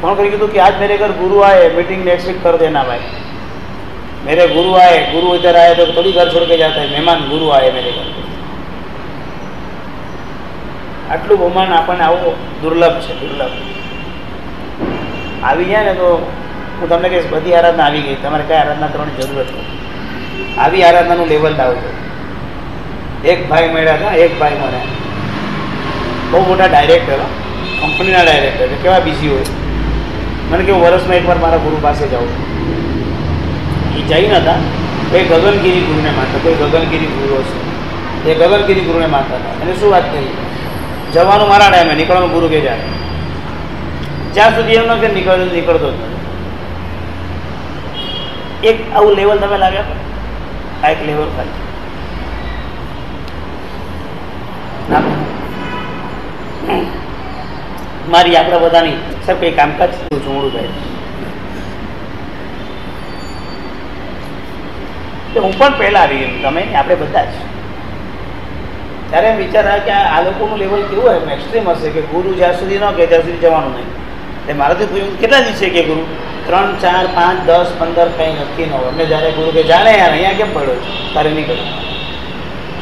ફોન કરી કીધું કે આજ મેરે ઘર ગુરુ આવે મીટિંગ નેક્સ્ટ વીક કરી દેના ભાઈ. मेरे गुरु आए गुरु इधर आए तो थोड़ी घर छोड़ के जाता है मेहमान गुरु आए मेरे घर આટલું બહુમાન આપણને આવું દુર્લભ છે દુર્લભ આવી જાય ને તો હું તમને કહીશ બધી આરાધના આવી ગઈ તમારે કઈ આરાધના કરવાની જરૂર નથી આવી આરાધનાનું લેવલ લાવજો એક ભાઈ મળ્યા હતા એક ભાઈ મને બહુ મોટા ડાયરેક્ટર કંપનીના ડાયરેક્ટર કેવા બિઝી હોય મને કેવું વર્ષમાં એકવાર મારા ગુરુ પાસે જાઉં એ જઈ હતા. કોઈ ગગનગીરી ગુરુને માનતા, કોઈ ગગનગીરી ગુરુ હશે. એ ગગનગીરી ગુરુને માનતા હતા. એને શું વાત કરી? જવાનું મારા ટાઈમે, નીકળવાનું ગુરુ કે જાય? જ્યાં સુધી એમનો કે નીકળતો નીકળતો જ એક આવું લેવલ તમે લાવ્યા આ એક લેવલ ખાલી. મારી યાત્રા બધાની સર કંઈ કામકાજ? છું તો હું પણ પહેલાં ગયું તમે, આપણે બધા જ. ત્યારે એમ વિચાર આવે કે આ લોકોનું લેવલ કેવું હોય? એક્સ્ટ્રીમ હશે કે ગુરુ જ્યાં સુધી ન કે ત્યાં સુધી જવાનું નહીં. એટલે મારાથી પૂછ્યું, કેટલા દિવસે કે ગુરુ? ત્રણ, ચાર, પાંચ, દસ, પંદર, કંઈ નક્કી ન હોય અમને જ્યારે ગુરુ કે, જાણે યાર, અહીંયા કેમ પડ્યો છે? તારે નીકળ્યો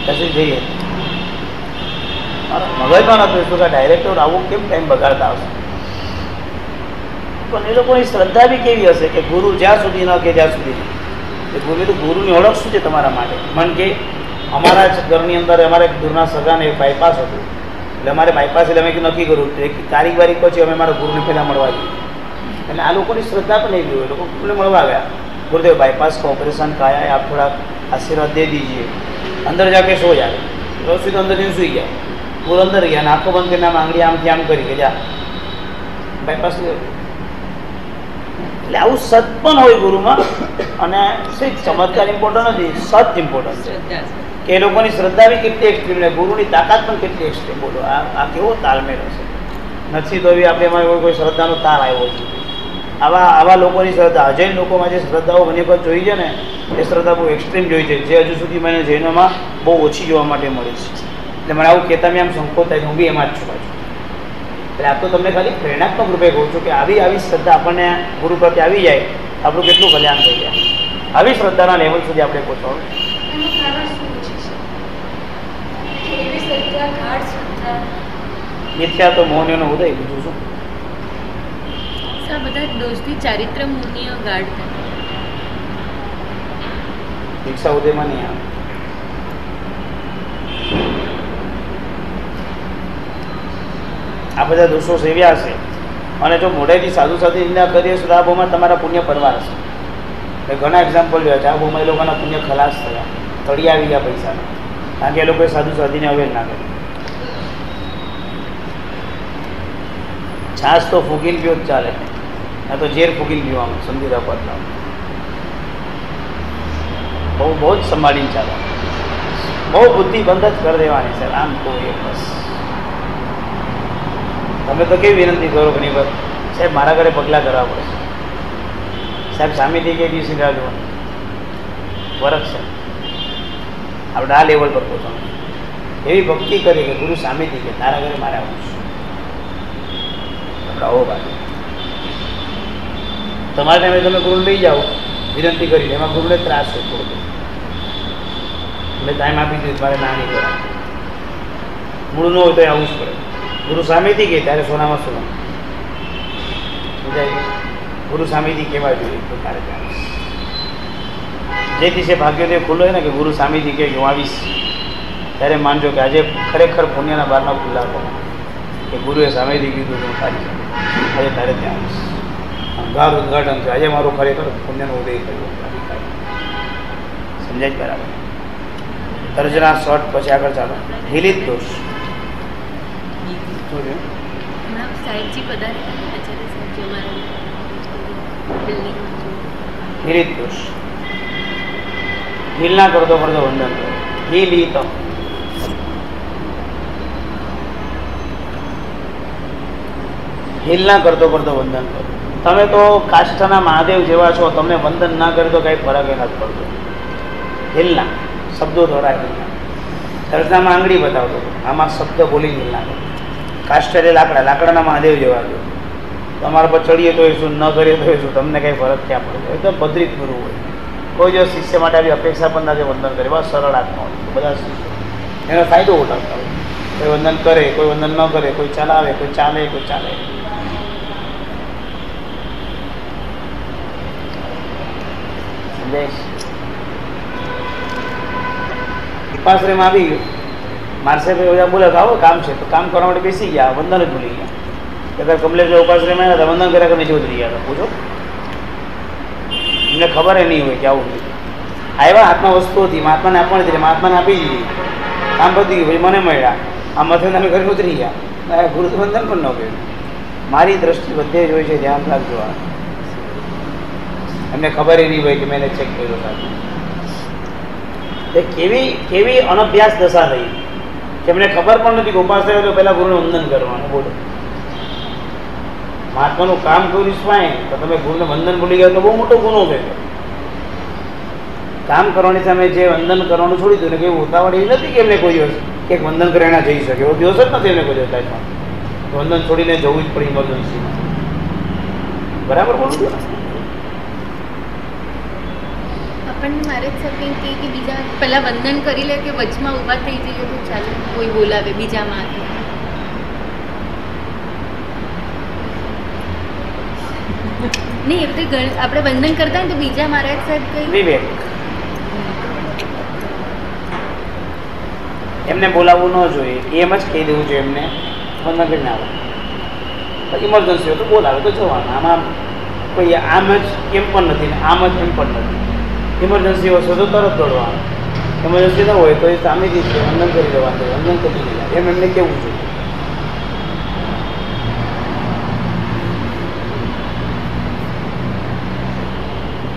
પછી જઈએ. મગજમાં નતું એટલું કે ડાયરેક્ટર આવું કેમ ટાઈમ બગાડતા આવશે પણ એ લોકોની શ્રદ્ધા બી કેવી હશે કે ગુરુ જ્યાં સુધી ન કે જ્યાં સુધી મેં કીધું ગુરુની ઓળખ શું છે તમારા માટે? કારણ કે અમારા જ ઘરની અંદર અમારે દૂરના સગાને બાયપાસ હતું. એટલે અમારે બાયપાસ એટલે અમે નક્કી કર્યું તારીખ વારીખ પછી અમે મારા ગુરુને પહેલાં મળવા જઈએ અને આ લોકોની શ્રદ્ધા પણ એવી હોય. લોકો ગુરુને મળવા આવ્યા ગુરુદેવ બાયપાસ ઓપરેશન કાયા આપ થોડા આશીર્વાદ દે દીજીએ. અંદર જાકે સો જાય રસોઈ તો અંદર સુઈ ગયા. ગુરુ અંદર ગયા અને આંખો બંધ કરીને માંગડી આમથી આમ કરી કે જા. બાયપાસ એટલે આવું સત પણ હોય ગુરુમાં. અને ચમત્કાર ઇમ્પોર્ટન્ટ નથી સત ઇમ્પોર્ટન્ટ છે. કે એ લોકોની શ્રદ્ધા બી કેટલી એક્સ્ટ્રીમ ને ગુરુની તાકાત પણ કેટલી એક્સ્ટ્રીમ બોલો. આ આ કેવો તાલમેલ હશે નથી તો એવી આપણે એમાં કોઈ- શ્રદ્ધાનો તાર આવ્યો છે આવા આવા લોકોની શ્રદ્ધા અજૈન લોકોમાં જે શ્રદ્ધાઓ મને પર જોઈ છે ને એ શ્રદ્ધા બહુ એક્સ્ટ્રીમ જોઈ છે જે હજુ સુધી મને જૈનોમાં બહુ ઓછી જોવા માટે મળી છે. એટલે મને આવું કહેતા મેં આમ સંકોચ થાય છે હું બી એમાં જ છું એટલે આ તો તમને ખાલી પ્રેરણાત્મક રૂપે કહું છું કે આવી આવી શ્રદ્ધા આપણને ગુરુ પ્રત્યે આવી જાય આપણું કેટલું કલ્યાણ થઈ જાય આવી શ્રદ્ધાના લેવલ સુધી આપણે પહોંચવાનું. છે મિથ્યા તો મોહનીઓનો ઉદય બીજું શું? બધા ચારિત્ર ગાઢ દીક્ષા ઉદયમાં નહીં આવે. આ બધા દોષો સેવ્યા હશે. અને જો મોઢેથી સાધુ સાધુ નિંદા કરીએ તો આ તમારા પુણ્ય પરવાર હશે. એટલે ઘણા એક્ઝામ્પલ જોયા છે. આ એ લોકોના પુણ્ય ખલાસ થયા. તળી આવી ગયા પૈસા. કારણ કે એ લોકોએ સાધુ સાધીને હવે ના કર્યું. છાસ તો ફૂકીને પીવો જ ચાલે. ના તો ઝેર ફૂકીને પીવાનું સમજી રહ્યા બદલાવ બહુ બહુ જ સંભાળીને ચાલે. બહુ બુદ્ધિ બંધ જ કરી દેવાની છે. આમ કોઈ બસ. તમે તો કેવી વિનંતી કરો ઘણી વાર? સાહેબ, મારા ઘરે પગલાં કરવા પડશે સાહેબ, સામેથી કે દિવસે રાહ જોવાની ફરક છે. આપણે આ લેવલ પર પહોંચવાનું એવી ભક્તિ કરી કે ગુરુ સામેથી કે, તારા ઘરે મારે આવું છે. આવો બાજુ તમારા ટાઈમે તમે ગુરુ લઈ જાઓ. વિનંતી કરી, એમાં ગુરુને ત્રાસ છે થોડો મેં ટાઈમ આપી દીધું, મારે ના નહીં કરાય મૂળ ન હોય તો આવું જ પડે ગુરુ સામેથી કે ત્યારે સોનામાં સોના સમજાય? ગુરુ સામેથી કહેવા જોઈએ તો તારે જે દિવસે ભાગ્યોદય ખુલ્લો હોય ને કે ગુરુ સામેથી કે, હું આવીશ, ત્યારે માનજો કે આજે ખરેખર પુણ્યના બારના ખુલ્લા કરો કે ગુરુએ સામેથી કીધું હું તારી આજે તારે ત્યાં આવીશ. ગાર ઉદઘાટન છે આજે મારું ખરેખર પુણ્યનો ઉદય થયો. સમજાય બરાબર. તર્જના શોર્ટ પછી આગળ ચાલો. હિલિત દોષ. છે દોષ કરતો કરતો વંદન કરો. કરતો કરતો વંદન તમે તો કાષ્ઠના મહાદેવ જેવા છો તમને વંદન ના કરે તો કંઈ ફરક એ નથી પડતો. હિલના શબ્દો દ્વારા હિલના તર્જનામાં આંગળી બતાવતો. આમાં શબ્દ બોલી હિલના કરો. એટલે લાકડા, લાકડાના મહાદેવ જેવા છો. તમારા પર ચડીએ તો શું, ન કરીએ તો શું, તમને કંઈ ફરક ક્યાં પડે? એકદમ ભદ્રિત ગુરુ હોય. કોઈ જો શિષ્ય માટે આવી અપેક્ષા પણ ના વંદન કરે. બસ સરળ આત્મા હોય. બધા શિષ્ય. એનો ફાયદો ઉઠાવતા હોય. કોઈ વંદન કરે, કોઈ વંદન ન કરે, કોઈ ચલાવે, કોઈ ચાલે કોઈ ચાલે. સંદેશ. ઉપાશ્રયમાં આવી મારસે ભાઈ બોલે આવો કામ છે. તો કામ કરવા માટે બેસી ગયા. વંદન જ ભૂલી ગયા. અગર કમલેશ ઉપાસ આવ્યા હતા વંદન કર્યા કે નીચે ઉતરી ગયા હતા. પૂછો. એમને ખબર નહીં હોય કે આવું. આવ્યા હાથમાં વસ્તુ હતી મહાત્માને આપવાની હતી મહાત્માને આપી દીધી. કામ પતી ગયું મને મળ્યા. આ મથે તમે ઘરે ઉતરી ગયા. ના, ગુરુ તો પણ ન કર્યું. મારી દ્રષ્ટિ બધે જ હોય છે. ધ્યાન રાખજો આ. એમને ખબર નહીં હોય કે મેં ચેક કર્યો સાથે કેવી કેવી અનભ્યાસ દશા થઈ. એમને ખબર પણ નથી ગોપાલ સાહેબ તો પહેલા ગુરુને વંદન કરવાનું, બોલો. મહાત્માનું કામ કર્યું સ્વાય, તો તમે ગુરુને વંદન ભૂલી ગયા તો બહુ મોટો ગુનો છે. કામ કરવાની સામે જે વંદન કરવાનું છોડી દીધું કે ઉતાવળ એવી નથી કે એમને કોઈ દિવસ કે વંદન કરે એના જઈ શકે, એવો દિવસ જ નથી એમને કોઈ દિવસ વંદન છોડીને જવું જ પડે ઇમરજન્સીમાં બરાબર બોલું છું ને? આપણને મારે જ શકે કે કે બીજા પહેલાં વંદન કરી લે કે વચમાં ઊભા થઈ જઈએ તો ચાલે, કોઈ બોલાવે બીજામાં આવે નહીં, એ રીતે ઘણ- આપણે વંદન કરતા ને તો બીજા મહારાજ સાહેબ કઈ વિવેક. એમને બોલાવવું ન જોઈએ, એમ જ કહી દેવું જોઈએ એમને, વંદન કરીને આવો. ઇમરજન્સી હોય તો બોલાવે, તો જવાનું. આમાં કોઈ આમ જ કેમ પણ નથી ને આમ જ એમ પણ નથી. ઇમરજન્સી હોય તો તરત દોડવાનું. ઇમરજન્સી ન હોય તો એ સામેથી છે વંદન કરી દેવાનું વંદન કરી દેવા એમ એમને કેવું જોઈએ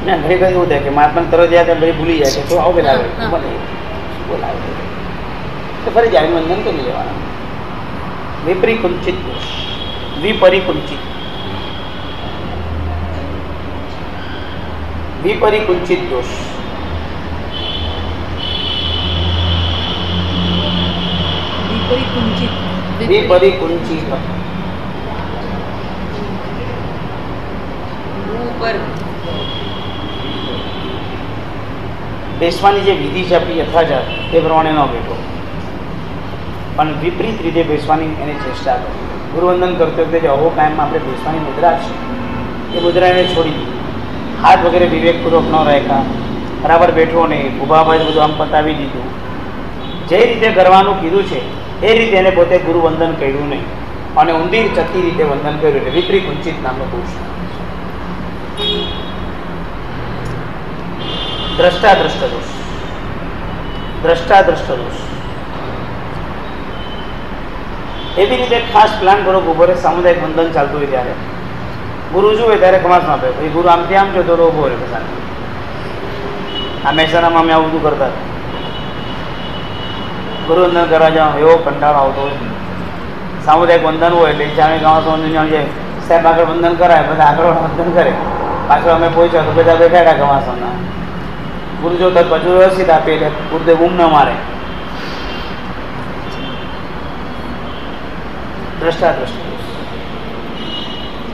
ના ઘણી વખત એવું થાય કે મહાત્મા તરત યાદ ભાઈ ભૂલી જાય કે તો આવો પેલા. મને બોલાવે. તો ફરી જાય વંદન કરી લેવાના. વિપરીકુંચિત વિપરી વિપરીકુંચિત વિપરીકુંચિત દોષ. વિપરીકુંચિત. બેસવાની જે વિધિ છે આપણી યથાજાત તે પ્રમાણે ન બેઠો. પણ વિપરીત રીતે બેસવાની એને ચેષ્ટા કરી. ગુરુવંદન કરતી વખતે જે અહો કાયમમાં આપણે બેસવાની મુદ્રા છે એ મુદ્રા એને છોડી દીધી. હાથ વગેરે વિવેકપૂર્વક ન રાખ્યા, બરાબર બેઠો નહીં ઊભા ભાઈ બધું આમ પતાવી દીધું. જે રીતે કરવાનું કીધું છે, એ રીતે એને પોતે ગુરુ વંદન કર્યું નહીં. અને ઊંડી ચતી રીતે વંદન કર્યું એટલે વિપરી કુંચિત નામનો પુરુષ. દ્રષ્ટા દ્રષ્ટ દોષ. દ્રષ્ટા દ્રષ્ટ દોષ. એવી રીતે ખાસ પ્લાન કરો ગોબરે સામુદાયિક વંદન ચાલતું હોય ત્યારે. ગુરુ જુએ ત્યારે કમાસમાં આપે પછી ગુરુ આમથી આમ જોતો તો ઊભો રહે પસાર આ મહેસાણામાં અમે આવું બધું કરતા. હતા ગુરુ વંદન કરવા જાઓ એવો કંટાળો આવતો હોય. સામુદાયિક વંદન હોય એટલે જાણે ગામ તો વંદન જાય સાહેબ આગળ વંદન કરાય, બધા આગળ વંદન કરે. પાછળ અમે પહોંચ્યા તો બધા બેઠા ગમાસના ગુરુ જો તો પછી વ્યવસ્થિત આપે એટલે ગુરુદેવ ઊંઘ ન મારે. દ્રષ્ટા દ્રષ્ટિ.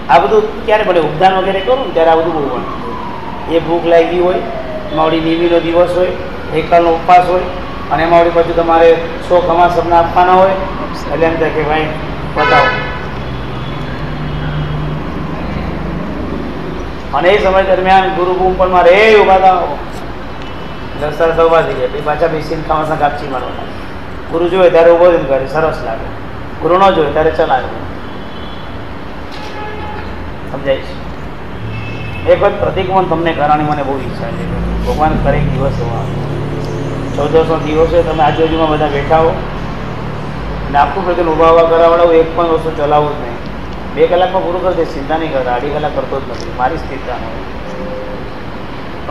આ બધું ક્યારે બને ઉપદાન વગેરે કરું ત્યારે આ બધું બહુ એ ભૂખ લાગી હોય એમાં નીમીનો દિવસ હોય એકલનો ઉપવાસ હોય, અને એમાં વળી પછી તમારે સો ખમા સપના આપવાના હોય, એટલે એમ કે ભાઈ બતાવો અને એ સમય દરમિયાન ગુરુ બૂમ પણ મારે ઊભા થાવ દસ સાડા થઈ જાય, પછી પાછા બેસીને ખાવાના કાપચી મારવાના. ગુરુ જોવે ત્યારે ઊભો થઈને કરે, સરસ લાગે. ગુરુ ન જોવે ત્યારે ચલાવે. સમજાય છે એક વખત પ્રતિક્રમણ તમને કરવાની મને બહુ ઈચ્છા છે. ભગવાન કરે દિવસ એવો. ચૌદસો દિવસે તમે આજુબાજુમાં બધા બેઠા હો. અને આખું પ્રતિને ઊભા ઊભા કરાવડાવો એક પણ વસ્તુ ચલાવવું જ નહીં. બે કલાકમાં પૂરું કરશે ચિંતા નહીં કરતા અઢી કલાક કરતો જ નથી. મારી સ્થિરતા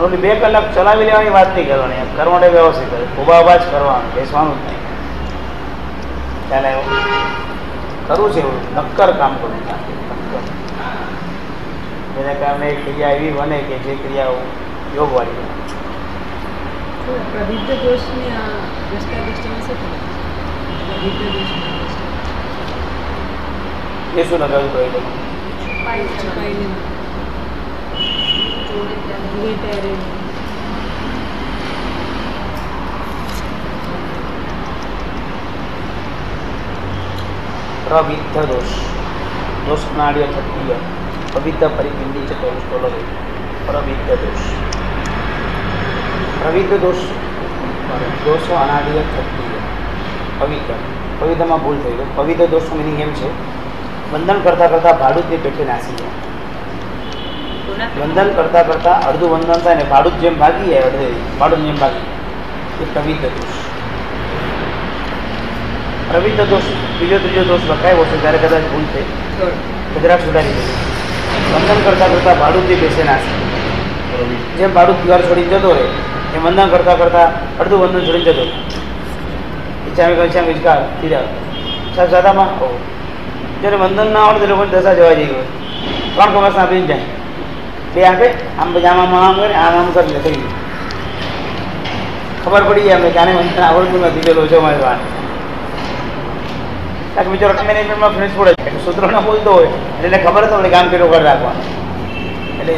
ઓલી બે કલાક ચલાવી લેવાની વાત નહીં કરવાની. કરવાને વ્યવસ્થિત કરે. ઊભા ઊભા જ કરવાનું. બેસવાનું જ નહીં. ચાલે એવું કરવું છે એવું. નક્કર કામ કરવું નક્કર. જેના કારણે ક્રિયા એવી બને કે જે ક્રિયાઓ યોગવાળી એ શું લગાવ્યું તો એ તમે છુપાઈને જોડે ત્યારે જુએ ત્યારે. પ્રવિદ્ધ દોષ. દોષ નાડ્ય ક્ષત્રિય. પવિત્ર પરિપિંડી દોષ બોલો પ્રવિદ્ધ દોષ. પ્રવિદ્ધ દોષ. દોષો અનાડિય ક્ષત્રિય. પવિત્ર પવિત્રમાં ભૂલ થઈ ગઈ. પવિત્ર દોષનો મિનિંગ એમ છે બંધન કરતાં કરતાં ભાડુતની પેઠે નાસી જાય. બંધન કરતાં કરતાં અડધું બંધન થાય ને ભાડુત જેમ ભાગી જાય, અડધે ભાડુત જેમ ભાગી એ પવિત્ર દોષ. પ્રવિત્ર દોષ, બીજો ત્રીજો દોષ લખાયો છે ત્યારે કદાચ ભૂલ થઈ કચરા સુધારી દીધું બંધન કરતાં કરતાં ભાડુતી બેસે નાસી જેમ ભાડુત ઘર છોડીને જતો રહે એ વંદન કરતાં કરતાં અડધું વંદન છોડીને જતો ઈચ્છામી કંચામી વિચકાર તીરા સાહેબ સાદામાં જ્યારે વંદન ના આવડે લોકોને દશા જવા જઈ ગયો ત્રણ કમાસ આપીને જાય. બે આપે આમ પછી આમ આમ કરે, આમ આમ કરી લે, થઈ ખબર પડી જાય અમે કે આને આવડતું નથી પેલો મારી વાત કાંઈક બિચારો મેનેજમેન્ટમાં ફ્રેન્ડ પડે છે. સૂત્રો ન બોલતો હોય એટલે એને ખબર તમને કામ કેટલું કરી રાખવાનું એટલે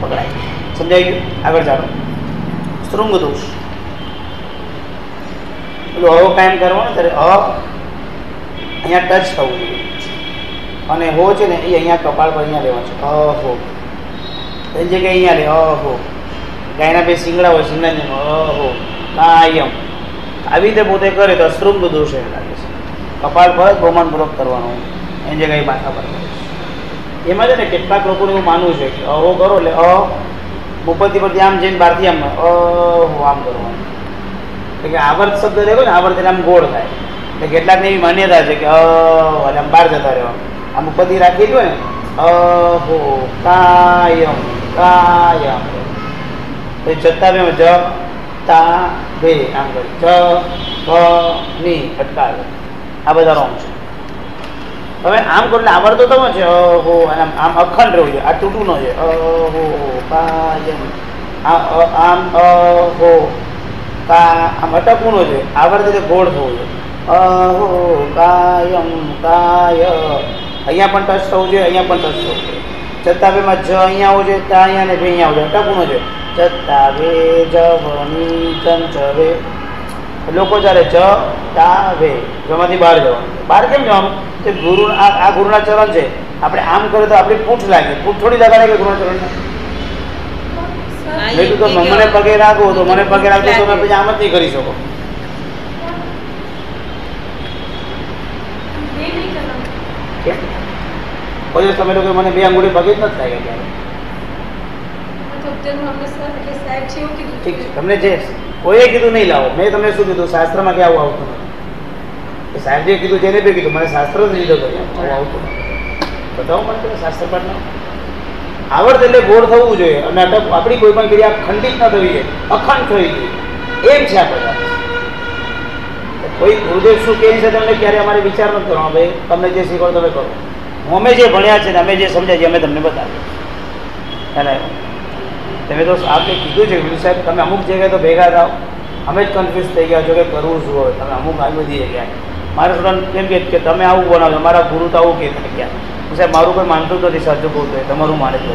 પકડાય. સમજાઈ ગયું? આગળ ચાલો. શૃંગ દોષ. પેલું અહો કાયમ કરવાનું ત્યારે અ અહીંયા ટચ થવું જોઈએ. અને હો છે ને એ અહીંયા કપાળ પર અહીંયા લેવાનું છે. અહો એની જગ્યાએ અહીંયા લે અહો ગાયના બે શિંગડા હોય સિંગડા અહો કાયમ. આવી રીતે પોતે કરે તો અશ્રુમ દોષ એને લાગે છે કપાળ પર બહુમાનપૂર્વક કરવાનું. એની જગ્યાએ માથા પર એમાં છે ને કેટલાક લોકોને એવું માનવું છે કે અહો કરો એટલે અ ઉપરથી પરથી આમ જઈને બહારથી આમ અહો આમ કરવાનું. એટલે કે આવર્ત શબ્દ દેખો ને આવર્ત એટલે આમ ગોળ થાય. એટલે કેટલાકને એવી માન્યતા છે કે અ એટલે આમ બહાર જતા રહેવા આમ ઉપરથી રાખી દો ને અહો કાયમ કાયમ. તો જતા બે જ તા બે આમ કરે. જ ભ ની અટકાવે આ બધા રોંગ છે. હવે આમ કરો એટલે આવડતો તમે છે? અહો અને આમ- અખંડ રહેવું જોઈએ. આ તૂટું ન છે અહો અ- આમ અહો કા આમ અટકવું ન જોઈએ. આવડતે તે ગોળ થવું જોઈએ. અહો કાયમ કાય અહીંયા પણ ટચ થવું જોઈએ, અહીંયા પણ ટચ થવું જોઈએ. જતા બેમાં જ અહીંયા આવું જોઈએ ત્યાં અહીંયા ને અહીંયા આવું જોઈએ છે. ન જોઈએ જતા વે જવની ચંચવે. લોકો જ્યારે જ તા વે જમાંથી બહાર જવાનું. બહાર કેમ જવાનું? કે ગુરુ આ આ ગુરુના ચરણ છે. આપણે આમ કરીએ તો આપણી પૂંઠ લાગે. પૂંઠ થોડી લગાડે કે ગુરુના ચરણ મેં તો મને પગે રાખો તો મને પગે રાખો તો તમે પછી આમ જ નહીં કરી શકો. કેમ? કોઈ દિવસ તમે લોકો મને બે આંગળી પગે જ નથી થાય ક્યારે તો અત્યારનું અમને સર એટલે સાહેબ છે એવું કીધું ઠીક છે, તમને જે કોઈએ કીધું નહીં લાવો. મેં તમને શું કીધું? શાસ્ત્રમાં કે આવું આવતું નથી? સાહેબજીએ કીધું, જેને બી કીધું, મને શાસ્ત્ર જ લીધો કરી આવતું બતાવો મને તમે શાસ્ત્ર પાઠમાં આવડત એટલે ગોળ થવું જોઈએ. અને આપણી કોઈ પણ ક્રિયા ખંડિત ન થવી જોઈએ. અખંડ થવી જોઈએ. એમ છે આ બધા. કોઈ ગુરુદેવ શું કહે છે તમને? ક્યારે અમારે વિચાર નથી કરવાનો. ભાઈ, તમને જે શીખવો તમે કરો. અમે જે ભણ્યા છે અમે જે સમજ્યા છીએ અમે તમને બતાવીએ. અને તમે તો આપણે કીધું છે વિનુ સાહેબ, તમે અમુક જગ્યાએ તો ભેગા થાવ અમે જ કન્ફ્યુઝ થઈ ગયા છો કે કરવું શું હોય, તમે અમુક આવી બધી જગ્યાએ. મારે સ્ટુડન્ટ કેમ કે તમે આવું બનાવજો મારા ગુરુ તો આવું કે તમે ક્યાં હું સાહેબ, મારું કોઈ માનતું જ નથી, સાચું કહું તો તમારું માને જ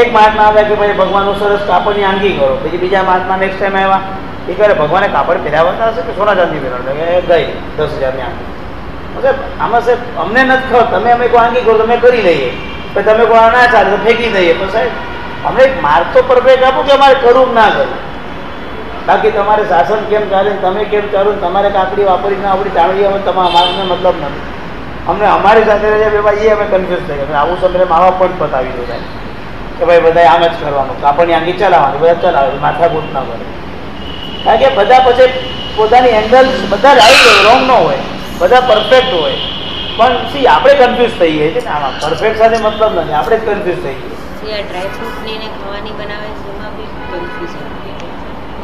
એક મહાત્મા આવ્યા કે ભાઈ, ભગવાનનું સરસ કાપડની આંગી કરો. પછી બીજા મહાત્મા નેક્સ્ટ ટાઈમ આવ્યા. એ કરે ભગવાને કાપડ પહેરાવતા હશે કે સોના ચાંદી પહેરાવતા ગઈ, દસ હજારની આંગી. આમાં સાહેબ, અમને નથી ખબર. તમે અમે કોઈ આંગી કરો તમે કરી લઈએ. પણ તમે કોઈ ના ચાલે, તો ફેંકી દઈએ. પણ સાહેબ અમને એક માર્ગ તો પરફેક્ટ આપો કે અમારે કરવું ના કરવું બાકી તમારે શાસન કેમ ચાલે તમે કેમ ચાલો ને તમારે કાકડી વાપરીને આપણી ચાળવી અમે તમારા અમારને મતલબ નથી. અમને અમારી સાથે રહે છે ભાઈ અમે કન્ફ્યુઝ થઈ ગયા. આવું સમય મા બાપ પણ બતાવી દો સાહેબ. કે ભાઈ બધા આમ જ કરવાનું. આપણને આંગી ચલાવવાનું બધા ચલાવે, માથાકૂટ ના કરે. કારણ કે બધા પછી પોતાની એંગલ બધા જ આવી ગયો રોંગ ન હોય. બધા પરફેક્ટ હોય. પણ સી આપણે કન્ફ્યુઝ થઈ ગઈએ છે ને આમાં. પરફેક્ટ સાથે મતલબ નથી. આપણે જ કન્ફ્યુઝ થઈ ગઈએ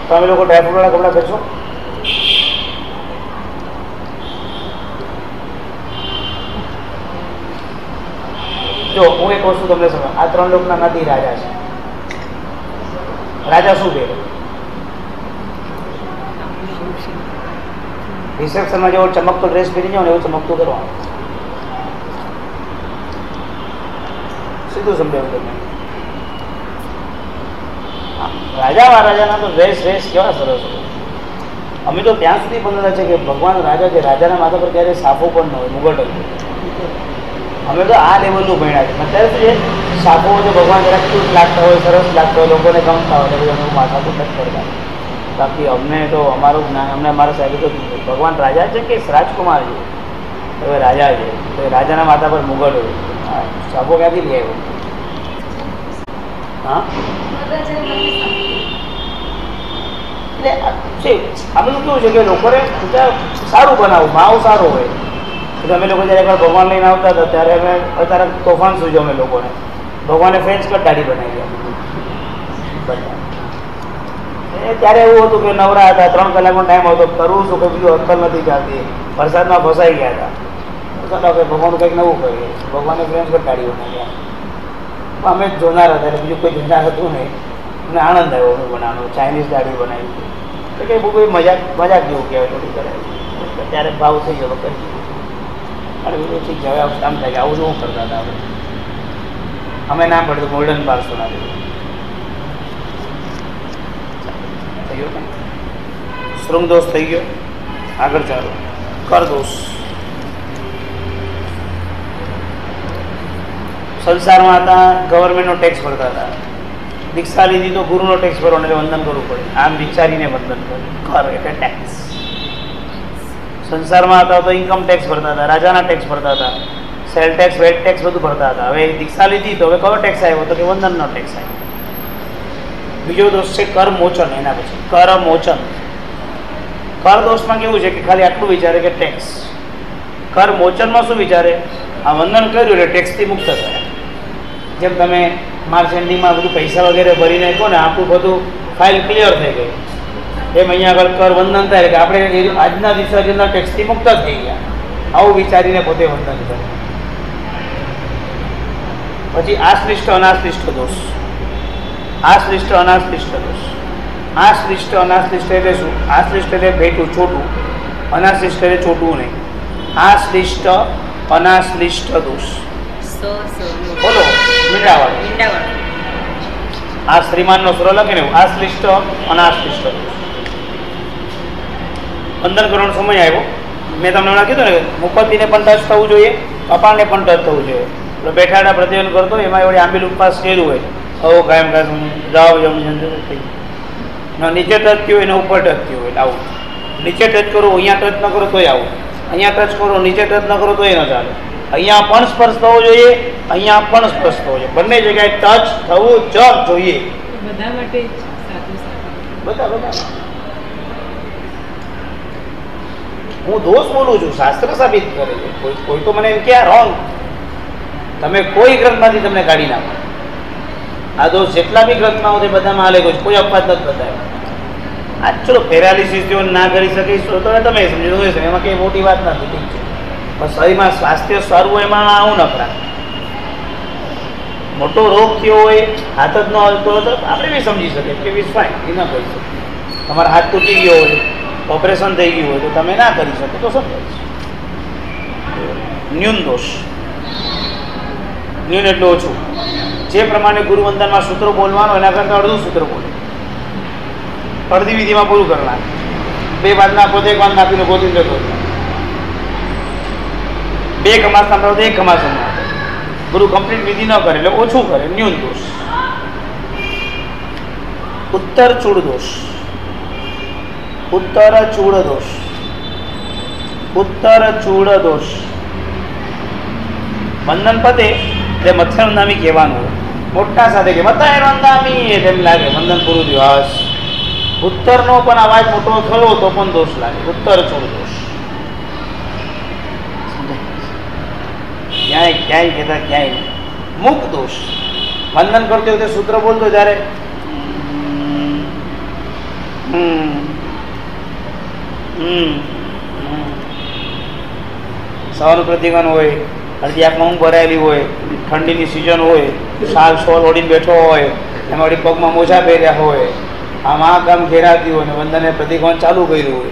તમે લોકો ડ્રાયફ્રૂટવાળા કપડાં પહેરશો? જો હું એક વસ્તુ તમને સમજ આ ત્રણ લોકના નથી રાજા છે. રાજા શું પહેરે? રિસેપ્શનમાં જેવો ચમકતો ડ્રેસ પહેરી જાઓ ને એવું ચમકતું કરવાનું સીધું સમજાવું તમને. રાજા મહારાજાના તો ડ્રેસ ડ્રેસ કેવા સરસ અમે તો ત્યાં સુધી બનેલા છે કે ભગવાન રાજા કે રાજાના માથા પર ક્યારેય સાફો પણ ન હોય, મુગટ. અમે તો આ લેવલનું ભણ્યા છે. અત્યારે શું છે સાફો તો ભગવાન જરાક ક્યુટ લાગતા હોય, સરસ લાગતા હોય, લોકોને ગમતા હોય, એટલે માથા પર નથી કરતા બાકી અમને તો અમારું જ્ઞાન, અમને અમારા સાહેબ તો ભગવાન રાજા છે કે રાજકુમાર છે? હવે રાજા છે. તો રાજાના માથા પર મુગલ હોય. સાબો ક્યાંથી લઈ આવ્યો? હા? એટલે આ બધું કેવું છે કે લોકોને સારું બનાવવું ભાવ સારો હોય. તો અમે લોકો જ્યારે ભગવાન લઈને આવતા હતા, ત્યારે અમે અત્યારે તોફાન સૂજ્યો અમે લોકોને. ભગવાને ફ્રેન્ચ કટ દાઢી બનાવી બધા ત્યારે એવું હતું કે નવરા હતા, ત્રણ કલાકનો ટાઈમ હતો કરવું શું કે બીજું અક્કલ નથી ચાલતી વરસાદમાં ફસાઈ ગયા હતા. તો ચાલો ભગવાન કંઈક નવું કરીએ ભગવાને પ્રેમ દાઢી બનાવ્યા અમે જોનાર હતા બીજું કોઈ જોનાર હતું નહીં. મને આનંદ આવ્યો અમે બનાવવાનો. ચાઇનીઝ દાઢી બનાવી. એટલે કે બહુ કોઈ મજાક મજાક જેવું કહેવાય, થોડી કરે ત્યારે ભાવ થઈ ગયો કરી. અને બીજું ઠીક છે હવે આમ થાય આવું હું કરતા હતા આપણે. અમે ના પડતું ગોલ્ડન બારસો ના દીધું થઈ ગયો. શ્રમ દોષ થઈ ગયો. આગળ ચાલો. કર દોષ. સંસારમાં હતા ગવર્મેન્ટનો ટેક્સ ભરતા હતા. દીક્ષા લીધી તો ગુરુનો ટેક્સ ભરવાનો એટલે વંદન કરવું પડે. આમ વિચારીને વંદન કર્યું કર, એટલે ટેક્સ સંસારમાં હતા તો ઇન્કમ ટેક્સ ભરતા હતા, રાજાના ટેક્સ ભરતા હતા. સેલ ટેક્સ વેટ ટેક્સ બધું ભરતા હતા. હવે દીક્ષા લીધી તો હવે કયો ટેક્સ આવ્યો? તો કે વંદનનો ટેક્સ આવ્યો. બીજો દોષ છે કર મોચન, એના પછી. કર મોચન. કર દોષમાં કેવું છે કે ખાલી આટલું વિચારે કે ટેક્સ કરમોચનમાં શું વિચારે? આ વંદન કર્યું એટલે ટેક્સથી મુક્ત થયા. જેમ તમે માર્ચેન્ડિંગમાં બધું પૈસા વગેરે ભરી નાખો ને આપણું બધું ફાઇલ ક્લિયર થઈ ગઈ એમ અહીંયા આગળ કર વંદન થાય કે આપણે આજના વિસર્જનના ટેક્સથી મુક્ત થઈ ગયા. આવું વિચારીને પોતે વંદન કરે પછી આશ્લિષ્ટ, અનાશ્લિષ્ટ દોષ. આશ્લિષ્ટ અનાશ્લિષ્ટ દોષ આશ્લિષ્ટ અનાશ્લિષ્ટ એટલે શું? આ આશ્લિષ્ટ એટલે ભેટું છોટું. અનાશ્લિષ્ટ એટલે છોટું નહીં. આશ્લિષ્ટ અનાશ્લિષ્ટ દોષ. બોલો મીંડાવાળો. આ શ્રીમાનનો સ્વર લખીને આશ્લિષ્ટ અનાશ્લિષ્ટ પંદર કરોડ સમય આવ્યો. મેં તમને હમણાં કીધું ને મુપતિને પણ ટચ થવું જોઈએ કપાળને પણ ટચ થવું જોઈએ. એટલે બેઠાડા પ્રતિબંધ કરતો એમાં એવડી આંબીલ ઉપવાસ કર્યું હોય. હવે કાયમ કાયમ જાવ જમ ના નીચે ટચ થયું હોય ને ઉપર ટચ થયું એટલે આવું. નીચે ટચ કરો અહીંયા ટચ ન કરો તોય આવું. અહીંયા ટચ કરો નીચે ટચ ન કરો તોય ન ચાલે. અહીંયા પણ સ્પર્શ થવો જોઈએ અહીંયા પણ સ્પર્શ થવો જોઈએ. બંને જગ્યાએ ટચ થવું જ જોઈએ. બધા માટે જ સાધુ સાધુ બધા બધા. હું દોષ બોલું છું શાસ્ત્ર સાબિત કરે છે. કોઈ કોઈ તો મને એમ કે રોંગ તમે કોઈ ગ્રંથમાંથી તમને કાઢી નાખો. આ દોષ જેટલા બી ગ્રંથમાં તે બધામાં આલેખો છે. કોઈ અપવાદ નથી બતાવ્યો. આ ચલો પેરાલિસિસ જો ના કરી શકીશ તો તમે સમજો તો એમાં કંઈ મોટી વાત નથી, ઠીક છે. પણ શરીરમાં સ્વાસ્થ્ય સારું હોય એમાં આવું નફરા મોટો રોગ થયો હોય, હાથ જ ન હલતો તો આપણે બી સમજી શકીએ કે વીસ ફાઇન એ ના કરી શકે તમારા હાથ તૂટી ગયો હોય ઓપરેશન થઈ ગયું હોય તો તમે ના કરી શકો, તો સમજાય ન્યૂન દોષ. ન્યૂન એટલું ઓછું. જે પ્રમાણે ગુરુવંદનમાં સૂત્રો બોલવાનું, એના કરતાં અડધું સૂત્ર બોલે. અડધી વિધિમાં પૂરું કરનાર. બે બાદના પોતે એક વાત નાખીને ગોતી જતો બે કમાસ સંભળાવ એક સંભળાવ ગુરુ કમ્પ્લીટ વિધિ ન કરે એટલે ઓછું કરે, ન્યૂન દોષ. ઉત્તર ચૂડ દોષ. ઉત્તર ચૂડ દોષ. ઉત્તર ચૂડ દોષ. બંધન પતે એટલે મથ્યમ નામી કહેવાનું. મોટા સાથે કે મથાય નામી તેમ લાગે વંદન પૂરું દિવસ ઉત્તરનો પણ અવાજ મોટો થયો તો પણ દોષ લાગે. ઉત્તર છોડ દોષ. ક્યાંય ક્યાંય કહેતા ક્યાંય. મુખ દોષ. વંદન કરતી વખતે સૂત્ર બોલતો જ્યારે. સવારનું પ્રતિગન હોય. અડધી આંખમાં ઊંઘ ભરાયેલી હોય, ઠંડીની સિઝન હોય શાલ શોલ ઓળીને બેઠો હોય, એમાં વળી પગમાં મોજા પહેર્યા હોય, આ કામ ઘેરાતી હોય ને વંદને પ્રતિકોણ ચાલુ કર્યું હોય.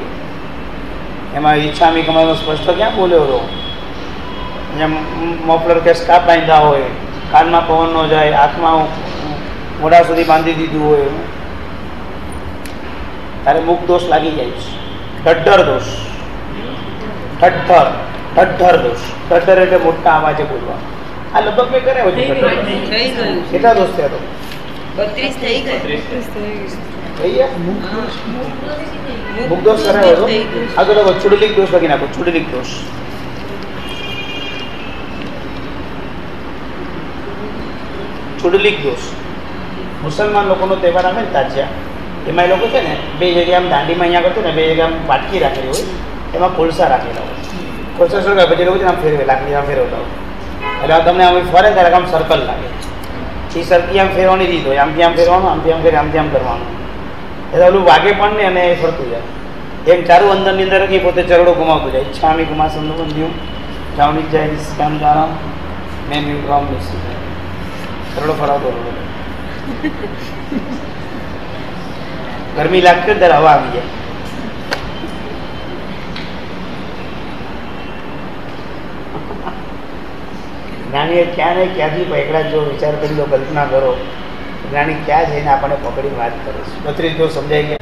એમાં ઈચ્છામી કમાનો સ્પષ્ટ ક્યાં બોલ્યો હતો? જેમ મફલર કે સ્કાપ બાંધ્યા હોય, કાનમાં પવન ન જાય હાથમાં મોઢા સુધી બાંધી દીધું હોય. તારે મુખ દોષ લાગી જાય છે. ઠઠ્ઠર દોષ. ઠઠ્ઠર. ઠઠ્ઠર દોષ. ઠઠ્ઠર એટલે મોટા અવાજે બોલવા. આ લગભગ મેં કર્યા ગયું. કેટલા દોષ થયા તો? બત્રીસ થઈ ગયું? ગયા મુખ દોષ કરાયો હતો? થઈ ગયું. ચુડલિક દોષ લખી નાખો ચુડલિક દોષ. ચુડલિક દોષ. મુસલમાન લોકોનો તહેવાર આવે ને તાજિયા એમાં એ લોકો છે ને બે જગ્યાએ આમ દાંડીમાં અહીંયા કરતું ને બે જગ્યાએ આમ વાટકી રાખેલી હોય એમાં કોલસા રાખેલા હોય. કોલસા રૂપિયા પછી લોકો છે આમ ફેરવે લાકડી આમ ફેરવતા એટલે આ તમને આમ ફરે ત્યારે આમ સર્કલ લાગે. એ સરકી આમ ફેરવાની રીત હોય આમથી આમ ફેરવાનું આમથી આમ ફેર આમથી આમ કરવાનું. એટલે ઓલું વાગે પણ ને અને એ ફરતું જાય. એમ ચારું અંદરની અંદર એ પોતે ચરડો ગુમાવતું જાય. ઈચ્છામી ગુમાસનનું બંધ્યું જાવની જાય નિષ્કામ જાણો. મેં મ્યુ ગામ નિશ્ચિત ચરડો ફરાવતો ગરમી લાગતી ત્યારે હવા આવી જાય. જ્ઞાનીએ ક્યાં ને ક્યાંથી પકડા જો વિચાર કરી લો, કલ્પના કરો. જ્ઞાની ક્યાં જઈને આપણને પકડી વાત કરે છે? બત્રીસ જો સમજાઈ ગયા